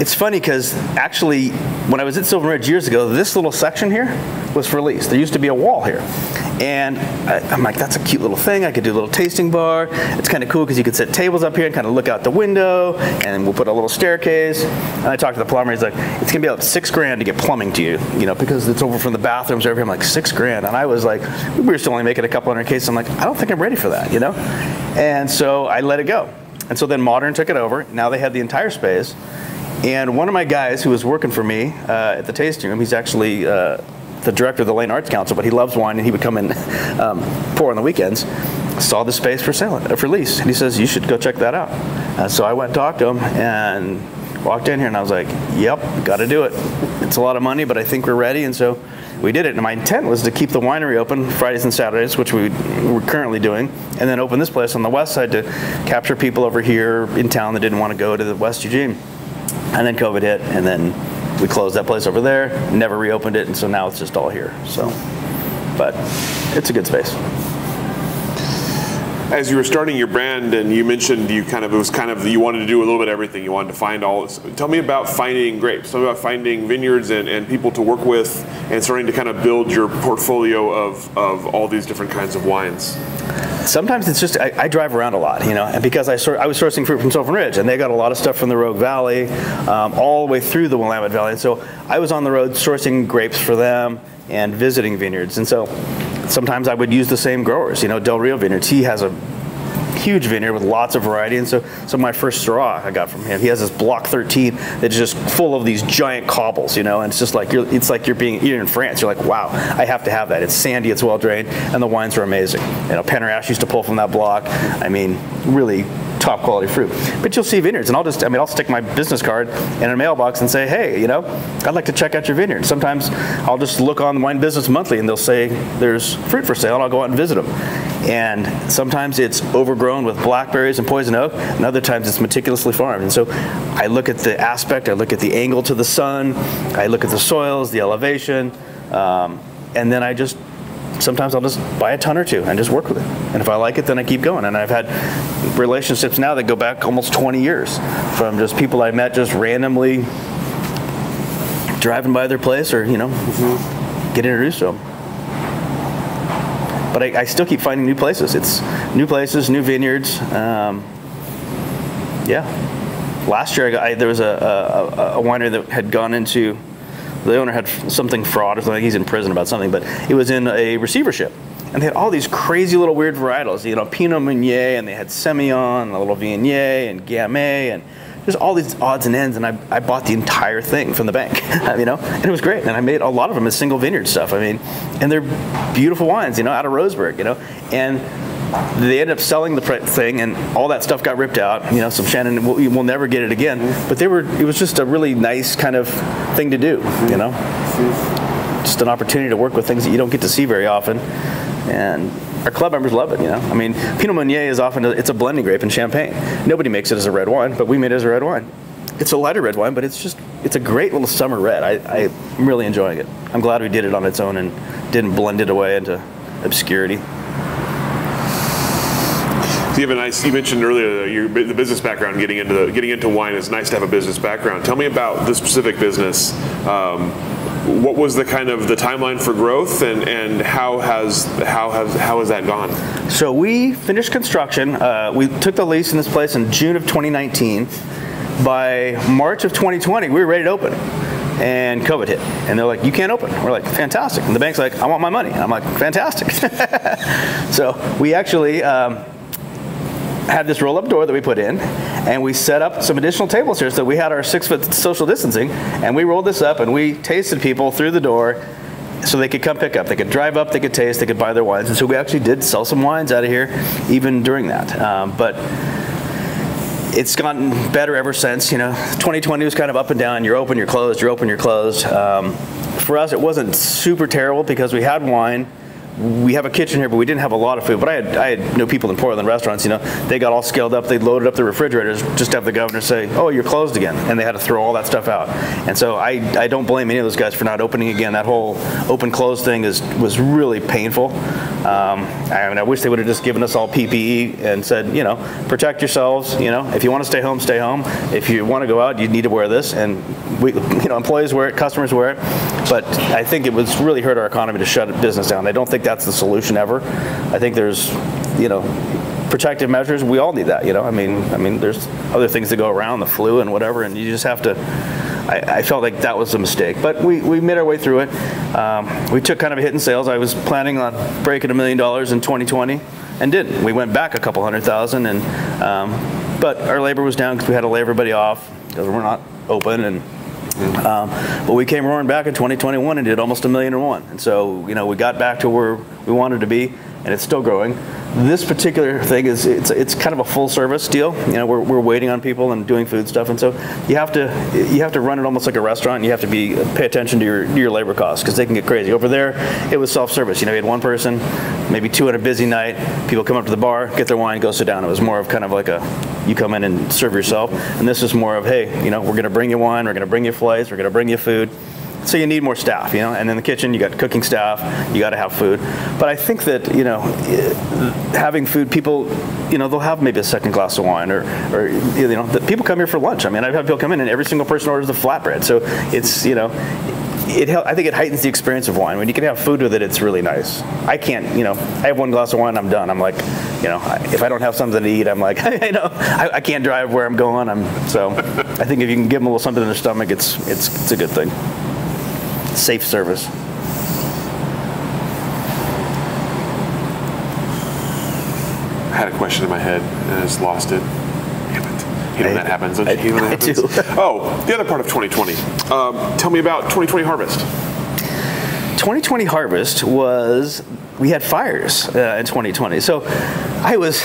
It's funny because actually, when I was at Silvan Ridge years ago, this little section here was for lease. There used to be a wall here. And I, am like, that's a cute little thing. I could do a little tasting bar. It's kind of cool because you could set tables up here and kind of look out the window, and we'll put a little staircase. And I talked to the plumber. He's like, it's gonna be about six grand to get plumbing to you, you know, because it's over from the bathrooms over here. I'm like, six grand. And I was like, we were still only making a couple hundred cases. I'm like, I don't think I'm ready for that, you know. And so I let it go. And so then Modern took it over. Now they had the entire space. And one of my guys who was working for me uh, at the tasting room, he's actually uh, the director of the Lane Arts Council, but he loves wine and he would come and um, pour on the weekends. Saw the space for sale, uh, for lease, and he says you should go check that out. Uh, so I went and talked to him and walked in here, and I was like, "Yep, got to do it. It's a lot of money, but I think we're ready." And so we did it. And my intent was to keep the winery open Fridays and Saturdays, which we, we're currently doing, and then open this place on the west side to capture people over here in town that didn't want to go to the West Eugene. And then COVID hit, and then we closed that place over there, never reopened it, and so now it's just all here. So, but it's a good space. As you were starting your brand, and you mentioned you kind of it was kind of you wanted to do a little bit of everything. You wanted to find all. Tell me about finding grapes. Tell me about finding vineyards and, and people to work with, and starting to kind of build your portfolio of of all these different kinds of wines. Sometimes it's just I, I drive around a lot, you know, and because I sor- I was sourcing fruit from Silvan Ridge, and they got a lot of stuff from the Rogue Valley, um, all the way through the Willamette Valley, and so I was on the road sourcing grapes for them and visiting vineyards, and so sometimes I would use the same growers. You know, Del Rio Vineyards, he has a huge vineyard with lots of variety. And so, so my first Syrah I got from him, he has this Block 13 that's just full of these giant cobbles, you know, and it's just like you're, it's like you're being you're in France. You're like, wow, I have to have that. It's sandy, it's well drained, and the wines are amazing. You know, Penner used to pull from that block. I mean, really top quality fruit. But you'll see vineyards, and I'll just, I mean, I'll stick my business card in a mailbox and say, hey, you know, I'd like to check out your vineyard. Sometimes I'll just look on Wine Business Monthly and they'll say there's fruit for sale, and I'll go out and visit them. And sometimes it's overgrown with blackberries and poison oak, and other times it's meticulously farmed. And so I look at the aspect, I look at the angle to the sun, I look at the soils, the elevation, um, and then I just sometimes I'll just buy a ton or two and just work with it. And if I like it, then I keep going. And I've had relationships now that go back almost 20 years from just people I met just randomly driving by their place or, you know, mm-hmm. get introduced to them. But I, I, still keep finding new places. It's new places, new vineyards. Um, yeah. Last year, I got, I, there was a, a, a winery that had gone into the owner had something fraud or something. He's in prison about something, but it was in a receivership. And they had all these crazy little weird varietals, you know, Pinot Meunier, and they had Semillon, and a little Viognier, and Gamay, and there's all these odds and ends. And I, I bought the entire thing from the bank, you know, and it was great. And I made a lot of them as single vineyard stuff. I mean, and they're beautiful wines, you know, out of Roseburg, you know, and they ended up selling the thing, and all that stuff got ripped out. You know, so Shannon will, will never get it again. Mm-hmm. But they were. It was just a really nice kind of thing to do. Mm-hmm. You know, just an opportunity to work with things that you don't get to see very often, and our club members love it. You know, I mean, Pinot Meunier is often a, it's a blending grape in Champagne. Nobody makes it as a red wine, but we made it as a red wine. It's a lighter red wine, but it's just it's a great little summer red. I, I'm really enjoying it. I'm glad we did it on its own and didn't blend it away into obscurity you have a nice. You mentioned earlier your the business background. Getting into the, getting into wine is nice to have a business background. Tell me about this specific business. Um, what was the kind of the timeline for growth, and, and how has how has how has that gone? So we finished construction. Uh, we took the lease in this place in June of 2019. By March of 2020, we were ready to open and COVID hit. And they're like, you can't open. We're like, fantastic. And the bank's like, I want my money. And I'm like, fantastic. so we actually um, had this roll-up door that we put in, and we set up some additional tables here. So we had our six-foot social distancing, and we rolled this up, and we tasted people through the door so they could come pick up. They could drive up, they could taste, they could buy their wines. And so we actually did sell some wines out of here even during that. Um, but it's gotten better ever since. You know, 2020 was kind of up and down. You're open, you're closed, you're open, you're closed. Um, for us, it wasn't super terrible because we had wine we have a kitchen here, but we didn't have a lot of food. But I had I had no people in Portland restaurants. You know, they got all scaled up. They loaded up the refrigerators just to have the governor say, "Oh, you're closed again," and they had to throw all that stuff out. And so I, I don't blame any of those guys for not opening again. That whole open close thing is was really painful. Um, I mean, I wish they would have just given us all PPE and said, you know, protect yourselves. You know, if you want to stay home, stay home. If you want to go out, you need to wear this. And we, you know, employees wear it, customers wear it. But I think it was really hurt our economy to shut business down. I don't think that's the solution ever. I think there's, you know, protective measures. We all need that. You know, I mean, I mean, there's other things that go around, the flu and whatever, and you just have to I, felt like that was a mistake. But we, we made our way through it. Um, we took kind of a hit in sales. I was planning on breaking a million dollars in 2020 and didn't. We went back a couple hundred thousand, and um, but our labor was down because we had to lay everybody off because we're not open and. Um, but we came roaring back in 2021 and did almost a million and one. And so, you know, we got back to where we wanted to be, and it's still growing. This particular thing is it's it's kind of a full service deal. You know, we're, we're waiting on people and doing food stuff, and so you have to you have to run it almost like a restaurant. you have to be pay attention to your to your labor costs because they can get crazy. Over there, it was self service. You know, you had one person, maybe two on a busy night. People come up to the bar, get their wine, go sit down. It was more of kind of like a you come in and serve yourself. And this is more of hey, you know, we're going to bring you wine, we're going to bring you flights, we're going to bring you food so you need more staff, you know. And in the kitchen, you got cooking staff, you got to have food. But I think that you know, having food, people, you know, they'll have maybe a second glass of wine, or, or you know, people come here for lunch. I mean, I've had people come in, and every single person orders a flatbread. So it's you know, it I think it heightens the experience of wine. When you can have food with it, it's really nice. I can't, you know, I have one glass of wine, I'm done. I'm like, you know, if I don't have something to eat, I'm like, I know, I, I, can't drive where I'm going. I'm so. I think if you can give them a little something in their stomach, it's it's it's a good thing. Safe service. I had a question in my head and I just lost it. You know, I, that happens. I, you know that happens? oh, the other part of 2020. Um, tell me about 2020 harvest. 2020 harvest was we had fires uh, in 2020. So I was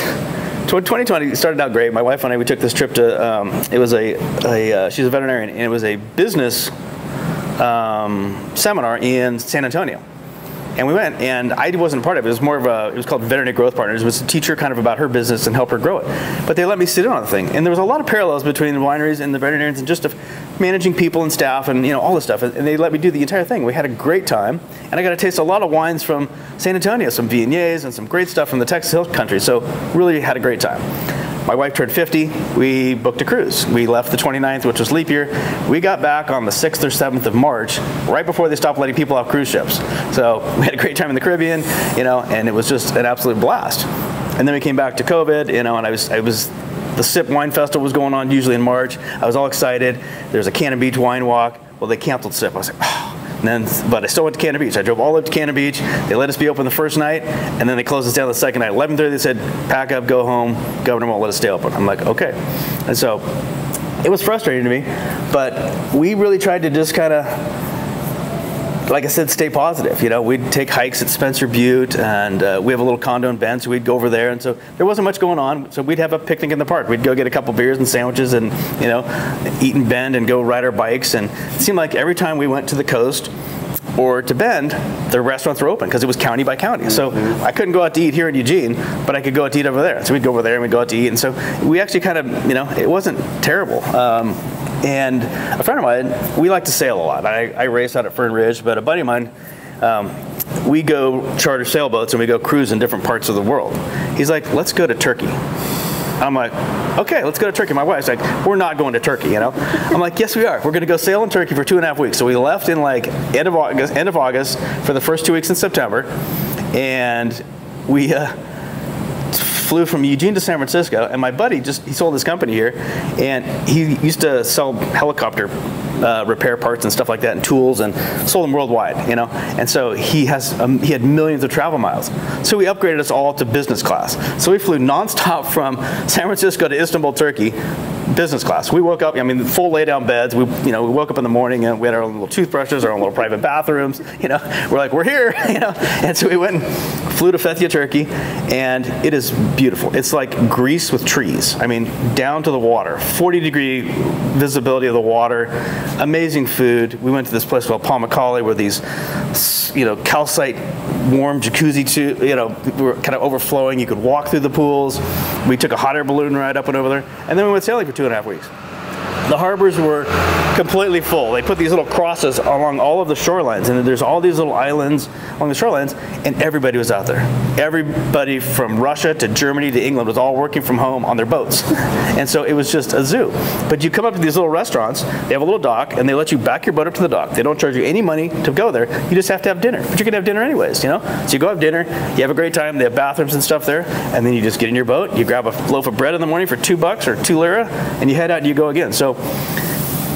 2020 started out great. My wife and I we took this trip to um, it was a, a uh, she's a veterinarian and it was a business um, seminar in San Antonio. And we went, and I wasn't part of it. It was more of a, it was called Veterinary Growth Partners. It was a teacher kind of about her business and help her grow it. But they let me sit in on the thing. And there was a lot of parallels between the wineries and the veterinarians and just of managing people and staff and, you know, all this stuff. And they let me do the entire thing. We had a great time. And I got to taste a lot of wines from San Antonio, some Viogniers and some great stuff from the Texas Hill Country. So really had a great time. My wife turned 50. We booked a cruise. We left the 29th, which was leap year. We got back on the 6th or 7th of March, right before they stopped letting people off cruise ships. So we had a great time in the Caribbean, you know, and it was just an absolute blast. And then we came back to COVID, you know, and I was, I was the SIP Wine Festival was going on usually in March. I was all excited. There's a Cannon Beach wine walk. Well, they canceled SIP. I was like, oh, and then, but I still went to Cannon Beach. I drove all the way to Cannon Beach. They let us be open the first night, and then they closed us down the second night. 11:30, they said, "Pack up, go home." Governor won't let us stay open. I'm like, okay. And so, it was frustrating to me, but we really tried to just kind of like I said, stay positive. You know, we'd take hikes at Spencer Butte, and uh, we have a little condo in Bend, so we'd go over there. And so there wasn't much going on. So we'd have a picnic in the park. We'd go get a couple beers and sandwiches, and you know, eat in Bend and go ride our bikes. And it seemed like every time we went to the coast or to Bend, the restaurants were open because it was county by county. So mm-hmm. I couldn't go out to eat here in Eugene, but I could go out to eat over there. So we'd go over there and we'd go out to eat. And so we actually kind of, you know, it wasn't terrible. Um, and a friend of mine, we like to sail a lot. I, I race out at Fern Ridge, but a buddy of mine, um, we go charter sailboats and we go cruise in different parts of the world. He's like, let's go to Turkey. I'm like, okay, let's go to Turkey. My wife's like, we're not going to Turkey, you know? I'm like, yes, we are. We're going to go sail in Turkey for two and a half weeks. So we left in like end of August, end of August for the first two weeks in September, and we. Uh, flew from Eugene to San Francisco, and my buddy just he sold his company here, and he used to sell helicopter uh, repair parts and stuff like that, and tools, and sold them worldwide. You know, and so he has um, he had millions of travel miles. So he upgraded us all to business class. So we flew nonstop from San Francisco to Istanbul, Turkey, business class. We woke up, I mean, full lay down beds. We, you know, we woke up in the morning and we had our own little toothbrushes, our own little private bathrooms. You know, we're like, we're here, you know. And so we went and flew to Fethiye, Turkey, and it is beautiful. It's like Greece with trees. I mean, down to the water, 40 degree visibility of the water, amazing food. We went to this place called Pamukkale where these, you know, calcite warm jacuzzi, to, you know, were kind of overflowing. You could walk through the pools. We took a hot air balloon ride up and over there, and then we went sailing for two and a half weeks the harbors were completely full. They put these little crosses along all of the shorelines, and there's all these little islands along the shorelines, and everybody was out there. Everybody from Russia to Germany to England was all working from home on their boats. and so it was just a zoo. But you come up to these little restaurants, they have a little dock, and they let you back your boat up to the dock. They don't charge you any money to go there. You just have to have dinner. But you can have dinner anyways, you know? So you go have dinner, you have a great time, they have bathrooms and stuff there, and then you just get in your boat, you grab a loaf of bread in the morning for two bucks or two lira, and you head out and you go again. So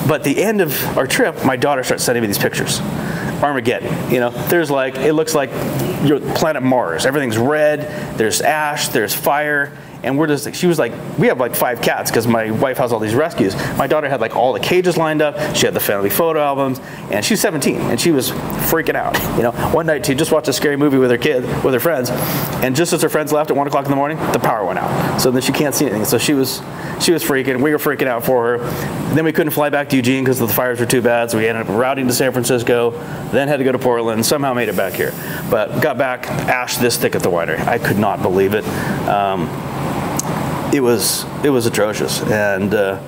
but the end of our trip, my daughter starts sending me these pictures. Armageddon. You know, there's like it looks like your planet Mars. Everything's red. There's ash. There's fire and we're just she was like we have like five cats because my wife has all these rescues. My daughter had like all the cages lined up. She had the family photo albums. And she's 17 and she was freaking out you know. One night she just watched a scary movie with her kid with her friends. And just as her friends left at one o'clock in the morning the power went out. So then she can't see anything. So she was she was freaking we were freaking out for her. Then we couldn't fly back to eugene because the fires were too bad. So we ended up routing to san francisco then had to go to portland somehow made it back here. But got back ash this thick at the winery. I could not believe it. Um, it was it was atrocious, and uh,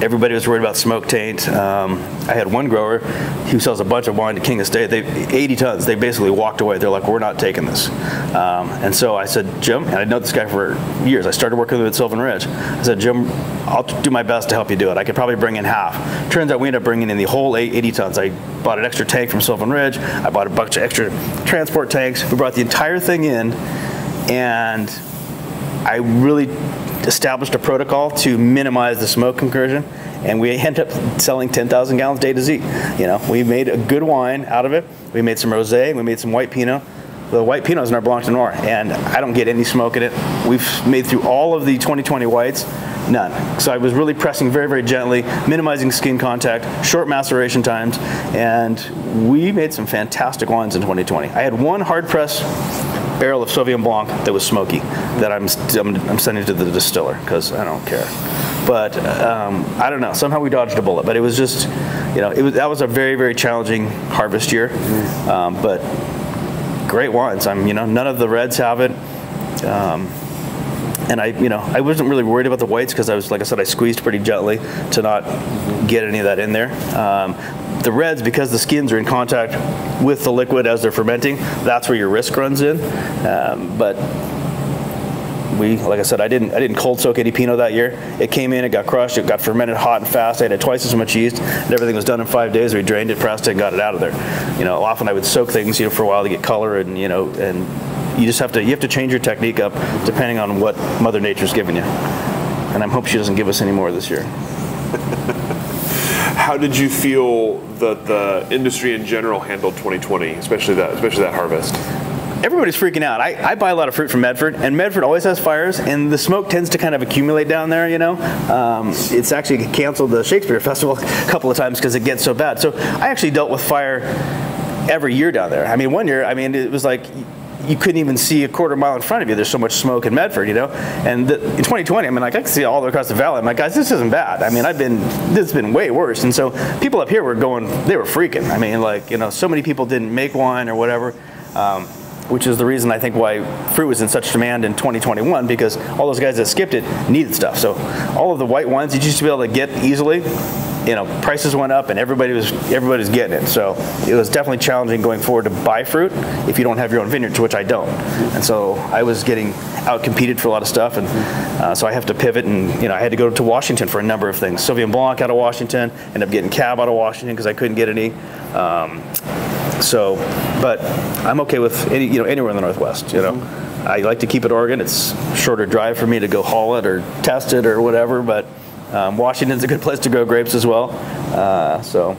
everybody was worried about smoke taint. Um, I had one grower who sells a bunch of wine to King Estate. They 80 tons. They basically walked away. They're like, we're not taking this. Um, and so I said, Jim, and I know this guy for years. I started working with Silvan Ridge. I said, Jim, I'll do my best to help you do it. I could probably bring in half. Turns out we ended up bringing in the whole 80 tons. I bought an extra tank from Silvan Ridge. I bought a bunch of extra transport tanks. We brought the entire thing in, and I really established a protocol to minimize the smoke incursion, and we ended up selling 10,000 gallons day to Z. You know, we made a good wine out of it. We made some rosé, we made some white pinot. The white pinot is in our Blanc de Noir, and I don't get any smoke in it. We've made through all of the 2020 whites, none. So I was really pressing very, very gently, minimizing skin contact, short maceration times, and we made some fantastic wines in 2020. I had one hard press barrel of Sauvignon Blanc that was smoky that I'm, I'm, I'm sending to the distiller because I don't care. But um, I don't know. Somehow we dodged a bullet. But it was just, you know, it was that was a very very challenging harvest year. Um, but great wines. I'm, you know, none of the reds have it. Um, and I, you know, I wasn't really worried about the whites because I was, like I said, I squeezed pretty gently to not get any of that in there. Um, the reds, because the skins are in contact with the liquid as they're fermenting, that's where your risk runs in. Um, but we, like I said, I didn't, I didn't cold soak any Pinot that year. It came in, it got crushed, it got fermented hot and fast. I had twice as much yeast, and everything was done in five days. We drained it, pressed it, and got it out of there. You know, often I would soak things, you know, for a while to get color, and you know, and you just have to, you have to change your technique up depending on what Mother Nature's giving you. And I hope she doesn't give us any more this year. How did you feel that the industry in general handled 2020, especially that, especially that harvest? everybody's freaking out. I, I, buy a lot of fruit from Medford, and Medford always has fires, and the smoke tends to kind of accumulate down there. You know, um, it's actually canceled the Shakespeare Festival a couple of times because it gets so bad. So I actually dealt with fire every year down there. I mean, one year, I mean, it was like you couldn't even see a quarter mile in front of you. There's so much smoke in Medford, you know. And the, in 2020, I mean, like I can see all the way across the valley. I'm like, guys, this isn't bad. I mean, I've been this has been way worse. And so people up here were going, they were freaking. I mean, like you know, so many people didn't make wine or whatever. Um, which is the reason I think why fruit was in such demand in 2021 because all those guys that skipped it needed stuff. So all of the white wines you used to be able to get easily, you know, prices went up and everybody was everybody's getting it. So it was definitely challenging going forward to buy fruit if you don't have your own vineyard, to which I don't. And so I was getting out competed for a lot of stuff, and uh, so I have to pivot. And you know, I had to go to Washington for a number of things. Sauvignon Blanc out of Washington, ended up getting Cab out of Washington because I couldn't get any. Um, so, but I'm okay with any, you know anywhere in the Northwest. You know, mm-hmm. I like to keep it Oregon. It's shorter drive for me to go haul it or test it or whatever. But um, Washington's a good place to grow grapes as well. Uh, so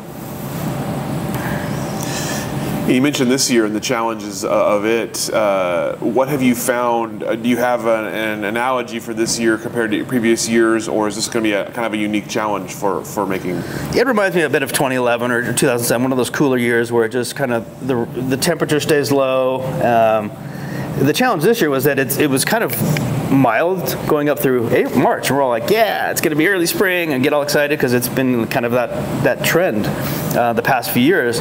you mentioned this year and the challenges uh, of it. Uh, what have you found? Uh, do you have an, an, analogy for this year compared to previous years, or is this going to be a kind of a unique challenge for, for making? It reminds me a bit of 2011 or 2007, one of those cooler years where it just kind of the the temperature stays low. Um, the challenge this year was that it was kind of mild going up through April, March. And we're all like, yeah, it's going to be early spring, and get all excited because it's been kind of that that trend uh, the past few years.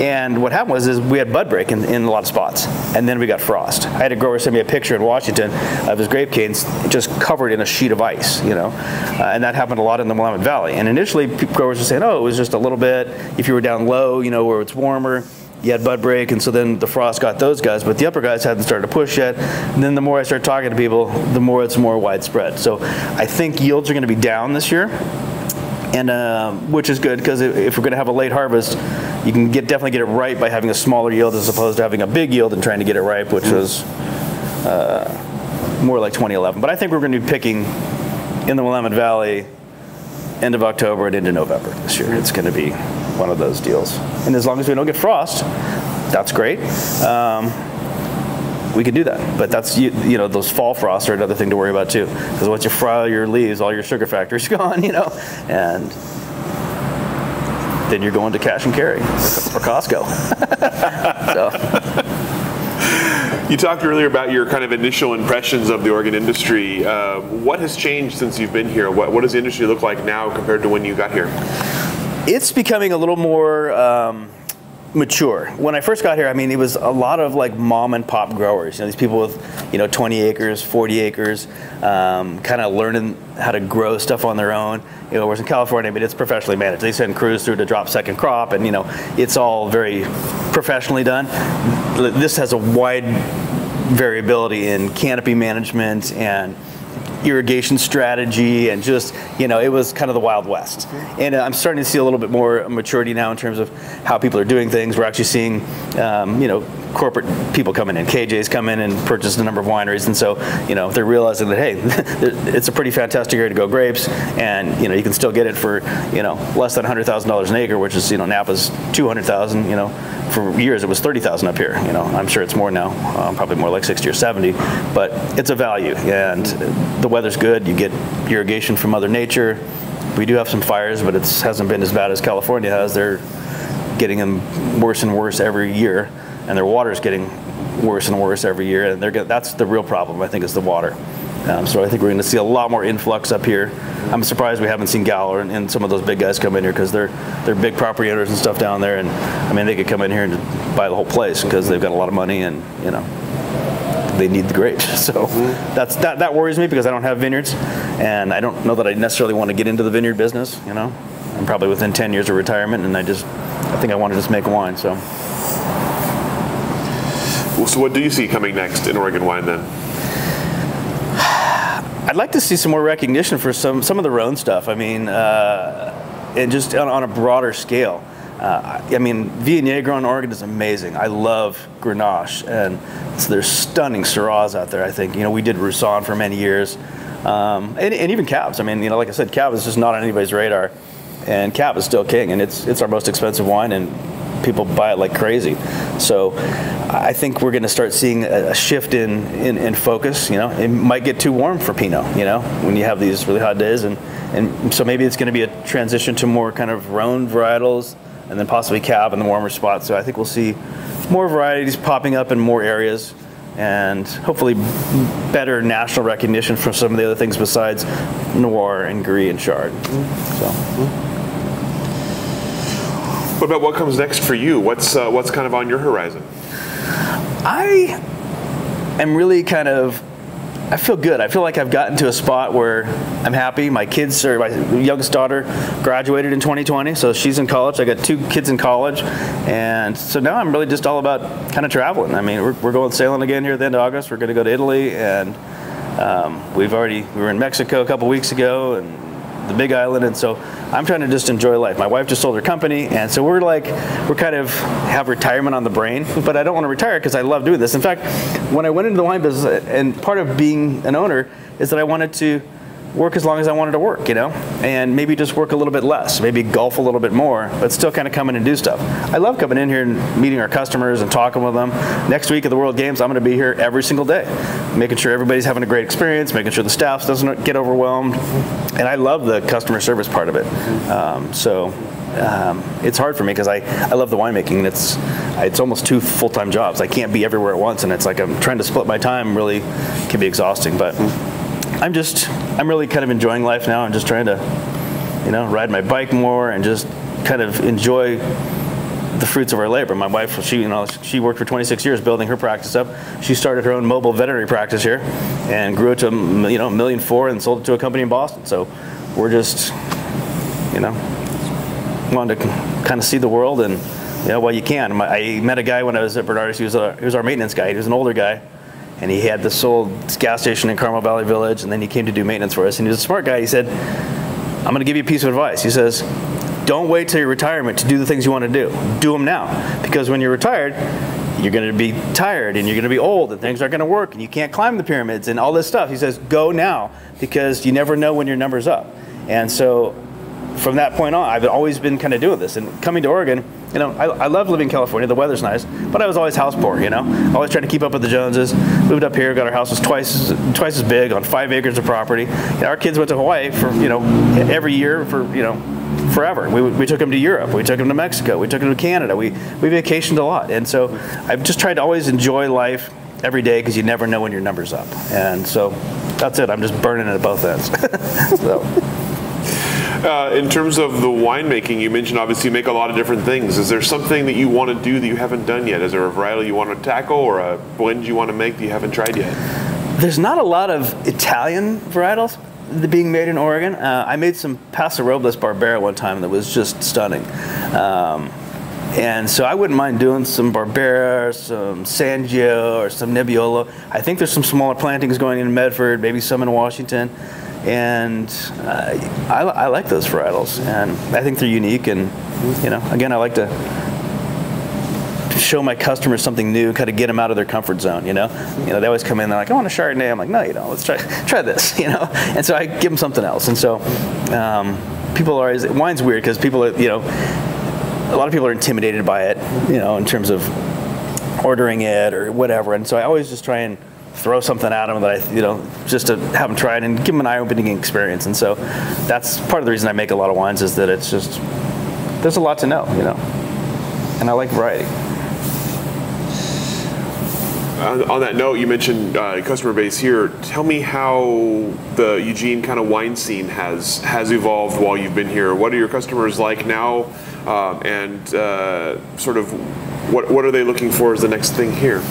And what happened was is we had bud break in, in a lot of spots, and then we got frost. I had a grower send me a picture in Washington of his grape canes just covered in a sheet of ice, you know, uh, and that happened a lot in the Willamette Valley. And initially, growers were saying, oh, it was just a little bit. If you were down low, you know, where it's warmer you had bud break, and so then the frost got those guys, but the upper guys hadn't started to push yet. And then the more I start talking to people, the more it's more widespread. So I think yields are going to be down this year, and uh, which is good because if we're going to have a late harvest, you can get definitely get it right by having a smaller yield as opposed to having a big yield and trying to get it ripe, which was uh, more like 2011. But I think we're going to be picking in the Willamette Valley end of October and into November this year. It's going to be one of those deals. And as long as we don't get frost, that's great. Um, we can do that. But that's you, you, know those fall frosts are another thing to worry about too. Because once you fry your leaves, all your sugar factor's gone. You know, and then you're going to cash and carry or Costco. so. You talked earlier about your kind of initial impressions of the Oregon industry. Uh, what has changed since you've been here? What, what does the industry look like now compared to when you got here? It's becoming a little more um, mature. When I first got here, I mean, it was a lot of like mom and pop growers. You know, these people with, you know, 20 acres, 40 acres, um, kind of learning how to grow stuff on their own. You know, whereas in California, I mean, it's professionally managed. They send crews through to drop second crop, and you know, it's all very professionally done. This has a wide variability in canopy management and irrigation strategy and just you know it was kind of the wild west. And uh, i'm starting to see a little bit more maturity now in terms of how people are doing things. We're actually seeing um, you know corporate people coming in kj's come in and purchase a number of wineries and so you know they're realizing that hey it's a pretty fantastic area to grow grapes and you know you can still get it for you know less than $100000 an acre which is you know napa's 200000 you know for years it was 30,000 up here. You know, I'm sure it's more now, um, probably more like 60 or 70, but it's a value and the weather's good. You get irrigation from Mother Nature. We do have some fires, but it hasn't been as bad as California has. They're getting them worse and worse every year, and their water's getting worse and worse every year. And they're that's the real problem. I think is the water. Um, so I think we're going to see a lot more influx up here. I'm surprised we haven't seen Gower and, and some of those big guys come in here because they're they're big property owners and stuff down there. And I mean, they could come in here and buy the whole place because they've got a lot of money and you know they need the grapes. So mm-hmm. that's that that worries me because I don't have vineyards, and I don't know that I necessarily want to get into the vineyard business. You know, I'm probably within 10 years of retirement, and I just I think I want to just make wine. So. So what do you see coming next in Oregon wine then? I'd like to see some more recognition for some some of the Rhone stuff. I mean, uh, and just on, on, a broader scale. Uh, I mean, Negro in Oregon is amazing. I love Grenache, and so there's stunning Syrahs out there. I think you know we did Roussanne for many years, um, and, and, even Cabs. I mean, you know, like I said, Cab is just not on anybody's radar, and Cab is still king, and it's it's our most expensive wine, and people buy it like crazy. So I think we're going to start seeing a, shift in, in, in, focus. You know, it might get too warm for Pinot. You know, when you have these really hot days, and and so maybe it's going to be a transition to more kind of Rhone varietals, and then possibly Cab in the warmer spots. So I think we'll see more varieties popping up in more areas. And hopefully, better national recognition for some of the other things besides Noir and Gris and Chard. So. Mm-hmm. Mm-hmm. What about what comes next for you? What's uh, what's kind of on your horizon? I am really kind of I feel good. I feel like I've gotten to a spot where I'm happy. My kids are, my youngest daughter graduated in 2020, so she's in college. I got two kids in college. And so now I'm really just all about kind of traveling. I mean, we're, we're going sailing again here at the end of August. We're going to go to Italy, and um, we've already, we were in Mexico a couple weeks ago, and the Big Island, and so I'm trying to just enjoy life. My wife just sold her company, and so we're like, we're kind of have retirement on the brain, but I don't want to retire because I love doing this. In fact, when I went into the wine business, and part of being an owner is that I wanted to work as long as I wanted to work, you know, and maybe just work a little bit less, maybe golf a little bit more, but still kind of come in and do stuff. I love coming in here and meeting our customers and talking with them. Next week at the World Games, I'm going to be here every single day, making sure everybody's having a great experience, making sure the staff doesn't get overwhelmed, and I love the customer service part of it. Um, so um, it's hard for me because I, I love the winemaking it's it's almost two full-time jobs. I can't be everywhere at once and it's like I'm trying to split my time really can be exhausting. But I'm just, I'm really kind of enjoying life now. I'm just trying to, you know, ride my bike more and just kind of enjoy the fruits of our labor. My wife, she, you know, she worked for 26 years building her practice up. She started her own mobile veterinary practice here and grew it to, you know, a million four and sold it to a company in Boston. So we're just, you know, wanted to kind of see the world and, know, well, you can. I met a guy when I was at Bernardus. He was, a, he was our maintenance guy. He was an older guy and he had this old gas station in Carmel Valley Village, and then he came to do maintenance for us. And he was a smart guy. He said, I'm going to give you a piece of advice. He says, don't wait till your retirement to do the things you want to do. Do them now. Because when you're retired, you're going to be tired and you're going to be old and things aren't going to work and you can't climb the pyramids and all this stuff. He says, go now because you never know when your number's up. And so from that point on, I've always been kind of doing this. And coming to Oregon, you know, I, I, love living in California. The weather's nice, but I was always house poor. You know, always trying to keep up with the Joneses. Moved up here, got our house was twice twice as big on five acres of property. Our kids went to Hawaii for you know every year for you know forever. We, we took them to Europe. We took them to Mexico. We took them to Canada. We we vacationed a lot, and so I've just tried to always enjoy life every day because you never know when your number's up. And so that's it. I'm just burning at both ends. so. Uh, in terms of the winemaking, you mentioned obviously you make a lot of different things. Is there something that you want to do that you haven't done yet? Is there a varietal you want to tackle or a blend you want to make that you haven't tried yet? There's not a lot of Italian varietals being made in Oregon. Uh, I made some Paso Robles Barbera one time that was just stunning. Um, and so I wouldn't mind doing some Barbera, some Sangio, or some Nebbiolo. I think there's some smaller plantings going in Medford, maybe some in Washington. And uh, I, I like those varietals, and I think they're unique. And you know, again, I like to show my customers something new, kind of get them out of their comfort zone. You know, you know they always come in, they're like, "I want a Chardonnay." I'm like, "No, you don't. Let's try try this." You know, and so I give them something else. And so um, people are always wine's weird because people, are, you know, a lot of people are intimidated by it. You know, in terms of ordering it or whatever. And so I always just try and throw something at them that I, you know, just to have them try it and give them an eye-opening experience. And so that's part of the reason I make a lot of wines is that it's just there's a lot to know, you know, and I like variety. On, that note, you mentioned uh, customer base here. Tell me how the Eugene kind of wine scene has has evolved while you've been here. What are your customers like now, uh, and uh, sort of what what are they looking for as the next thing here?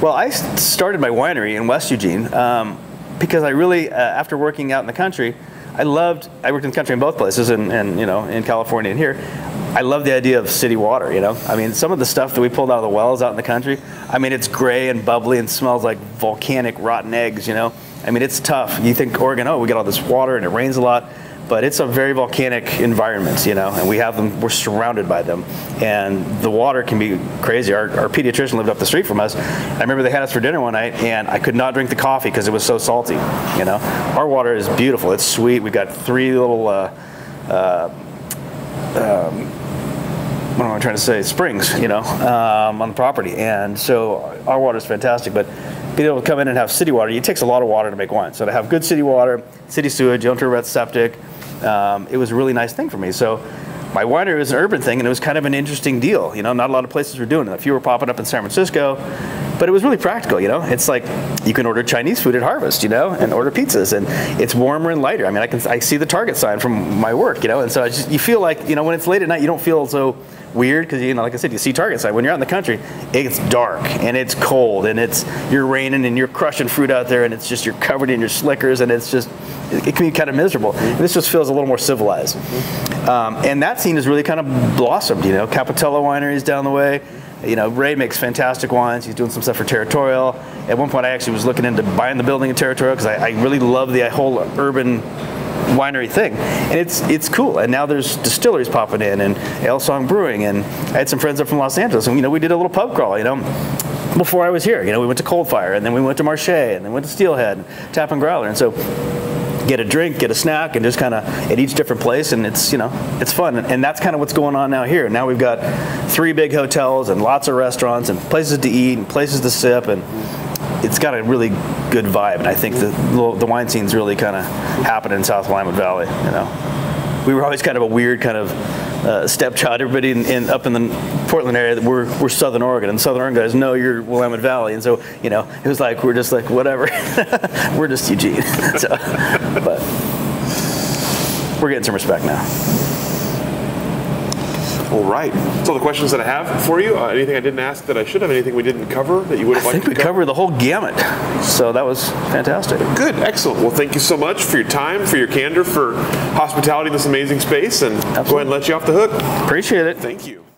Well, I started my winery in West Eugene um, because I really, uh, after working out in the country, I loved. I worked in the country in both places, and, and you know, in California and here. I love the idea of city water. You know, I mean, some of the stuff that we pulled out of the wells out in the country. I mean, it's gray and bubbly and smells like volcanic rotten eggs. You know, I mean, it's tough. You think Oregon, oh, we get all this water and it rains a lot, but it's a very volcanic environment. You know, and we have them. We're surrounded by them, and the water can be crazy. Our, our pediatrician lived up the street from us. I remember they had us for dinner one night, and I could not drink the coffee because it was so salty. You know, our water is beautiful. It's sweet. We've got three little. Uh, uh, um, what am I trying to say? Springs, you know, um, on the property. And so our water is fantastic, but being able to come in and have city water, it takes a lot of water to make wine. So to have good city water, city sewage, you don't worry about septic, um, it was a really nice thing for me. So my winery was an urban thing, and it was kind of an interesting deal. You know, not a lot of places were doing it. A few were popping up in San Francisco, but it was really practical. You know, it's like you can order Chinese food at Harvest, you know, and order pizzas, and it's warmer and lighter. I mean, I can I see the Target sign from my work, you know, and so just, you feel like you know when it's late at night, you don't feel so weird because you know, like I said, you see Target sign. When you're out in the country, it's dark and it's cold and it's you're raining and you're crushing fruit out there and it's just you're covered in your slickers and it's just it can be kind of miserable. This just feels a little more civilized. Um, and that scene has really kind of blossomed. You know, Capitello Wineries down the way. You know, Ray makes fantastic wines. He's doing some stuff for Territorial. At one point, I actually was looking into buying the building in Territorial because I, I really love the whole urban winery thing, and it's it's cool. And now there's distilleries popping in and Alesong Brewing, and I had some friends up from Los Angeles, and you know we did a little pub crawl, you know. Before I was here, you know, we went to Coldfire, and then we went to Marche, and then went to Steelhead, and Tap and Growler, and so get a drink, get a snack, and just kind of at each different place, and it's you know it's fun, and that's kind of what's going on now here. Now we've got three big hotels and lots of restaurants and places to eat and places to sip, and it's got a really good vibe, and I think the the wine scene's really kind of happening in South Willamette Valley. You know, we were always kind of a weird kind of uh, stepchild. Everybody in, in, up in the Portland area, we're, we're Southern Oregon, and Southern Oregon guys know you're Willamette Valley, and so you know it was like we're just like whatever, we're just Eugene. so, but we're getting some respect now. All right. That's all the questions that I have for you. Uh, anything I didn't ask that I should have? Anything we didn't cover that you would have I liked think we covered the whole gamut, so that was fantastic. Good, excellent. Well, thank you so much for your time, for your candor, for hospitality in this amazing space, and go ahead and let you off the hook. Appreciate it. Thank you.